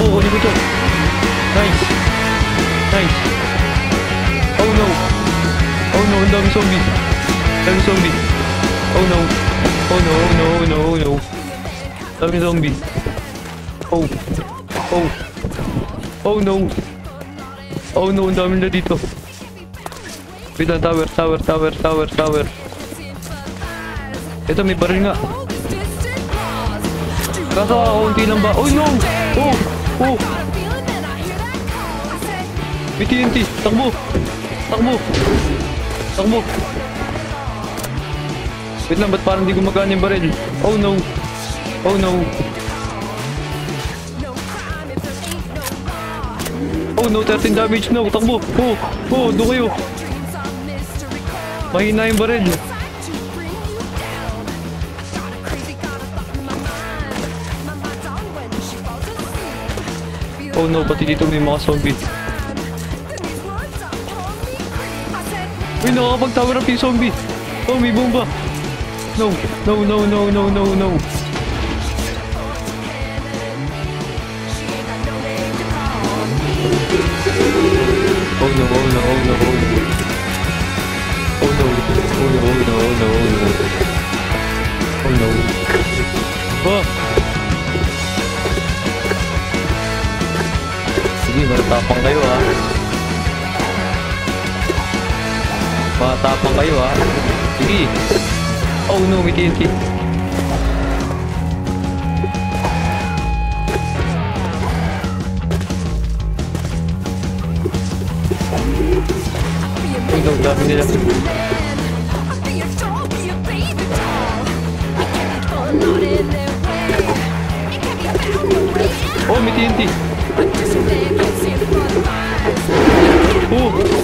Oo, kunin ko ito. Nice. Nice. No. Oh no, ang dami zombie. Dami zombie. Oh no. Oh no, oh no, oh no, oh no. Dami zombie. Oh. Oh. Oh no. Oh no, ang dami na dito. Wait lang, tower, tower, tower, tower, tower. Ito, may baril nga. Kaso kakaunti lang ba? Oh no! Oh! Oh! May TNT! Takbo! Takbo! Takbo! Wait lang, ba't parang di gumagana yung baril? Oh no! Oh no! Oh no, 13 damage no! Takbo! Oh! Oh! Doon kayo! Mahina yung baril! Oh no, pati dito may mga zombie. Uy, nakakapag-tower up yung zombie. Oh, may bomba. No, no, no, no, no, no, no. Oh no, oh no, oh no, oh no. Oh no, oh no, oh no, oh no, oh no. Oh no. Oh! Sige, matatapang kayo ah. Matapang kayo ha. Sige. Oh no, may TNT. Ang dami nila. Oh, may TNT. Oh!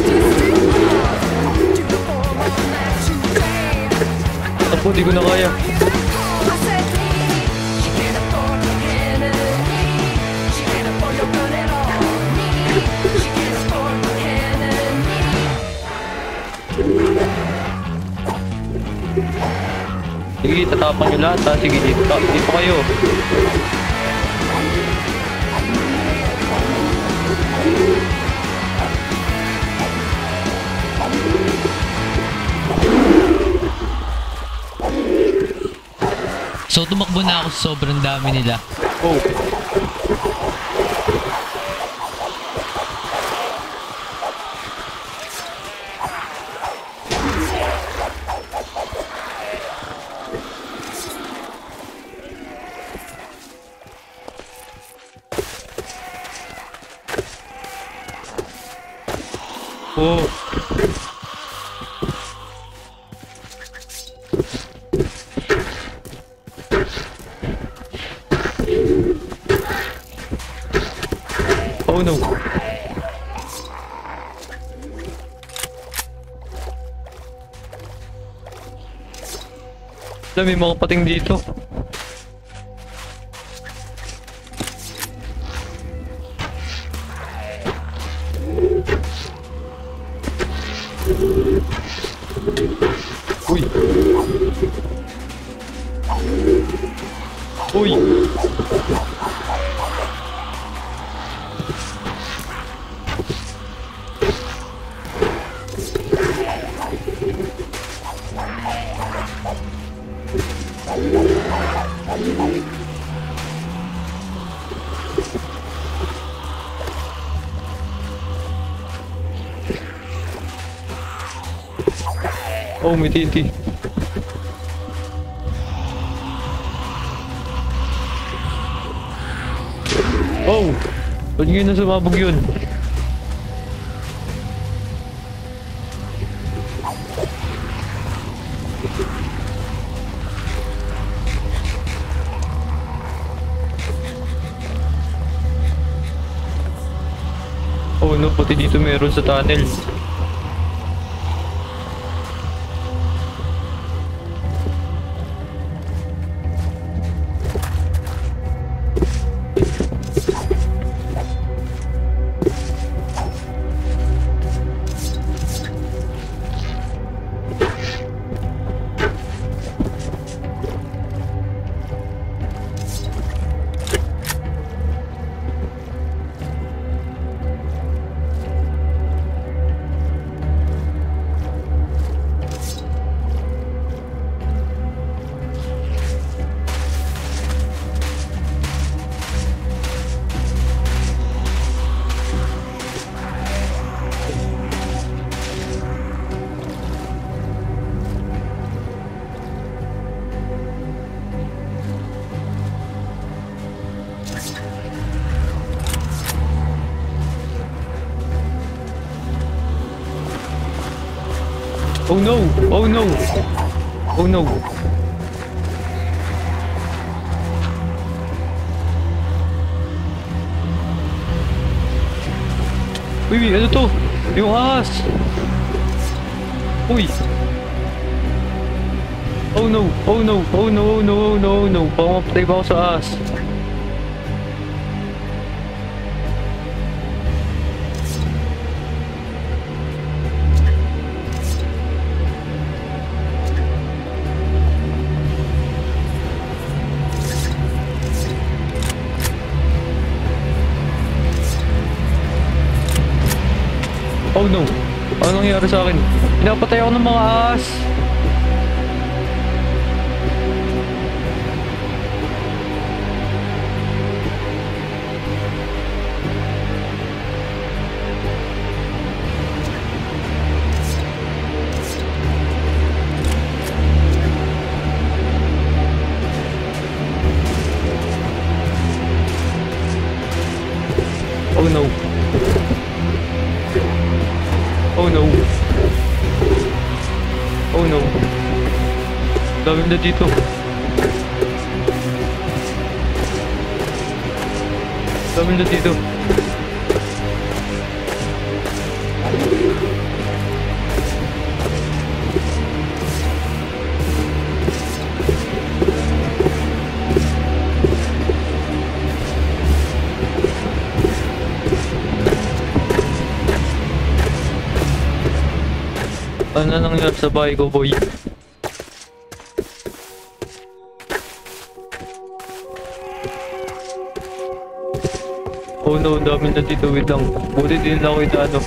Ako, di ko na kaya. Sige, tatapang nyo lahat ha. Sige, dito, dito kayo. Tumakbo na ako sobrang dami nila. Oh. May mga pating dito. May TNT. Oh! Ba't ngayon na sumabog yun? Oh no, pati dito meron sa tunnel. Oh no! Oh no! Oh no! Uy, uy, ano to? Yung ahas! Uy! Oh no! Oh no! Oh no! Oh no! Oh no! Oh no! Pangapatay ba ako sa no! Ano nangyari sa akin? Pinapatay ako ng mga ahas! Na dito. Dami na dito. Ano na nangyari sa bahay ko, boy? Oh no, ang dami na dito. Wait lang. Buti din ako ito ano.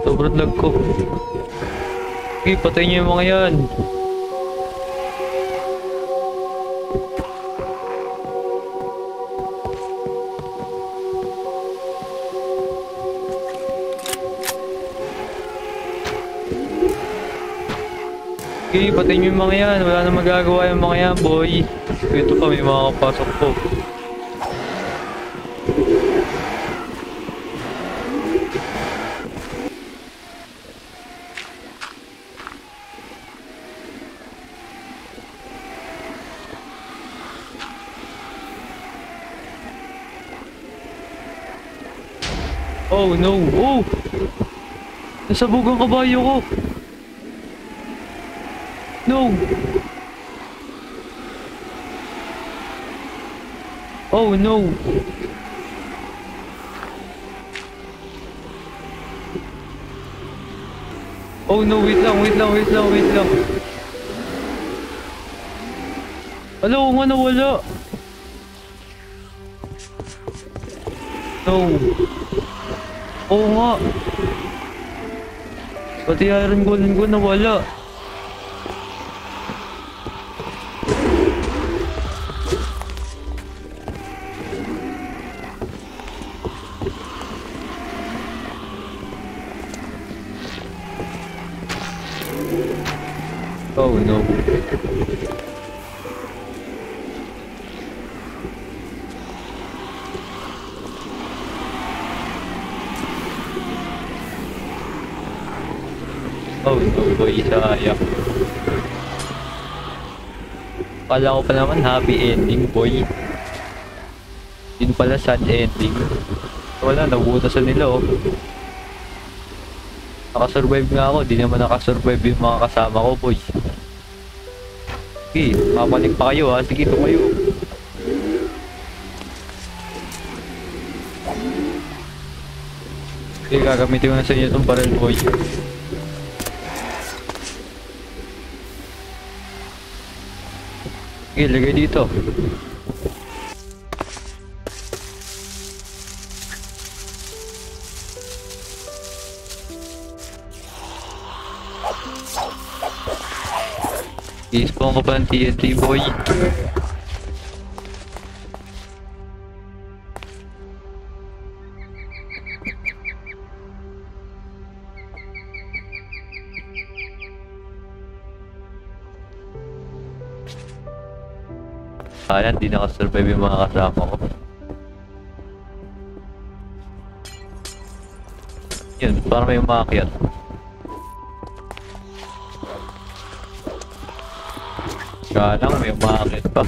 Sobrang lag ko. Okay, patay niyo yung mga yan. Okay, patay niyo yung mga yan. Wala na magagawa yung mga yan, boy. Ito pa, may mga kapasok po. Oh no! Oh! Nasabog ang kabayo ko! Oh no! Oh no, wait lang, wait lang, wait lang, wait lang. Oo nga nawala. No. Oo nga. Pati iron golden ko nawala. Kala ko pa naman happy ending, boy. Yun pala sad ending. Wala, nabutasan nila, oh. Nakasurvive nga ako, di naman nakasurvive yung mga kasama ko, boy. Sige, papanik pa kayo, ha. Sige, tumayo. Sige, gagamitin ko na sa inyo itong barrel, boy. Sige, lagay dito. I-spawn ko pa ng TNT, boy. Sayang, di nakasurvive yung mga kasama ko. Yun, para may umakyat. Kaya lang, may umakyat pa.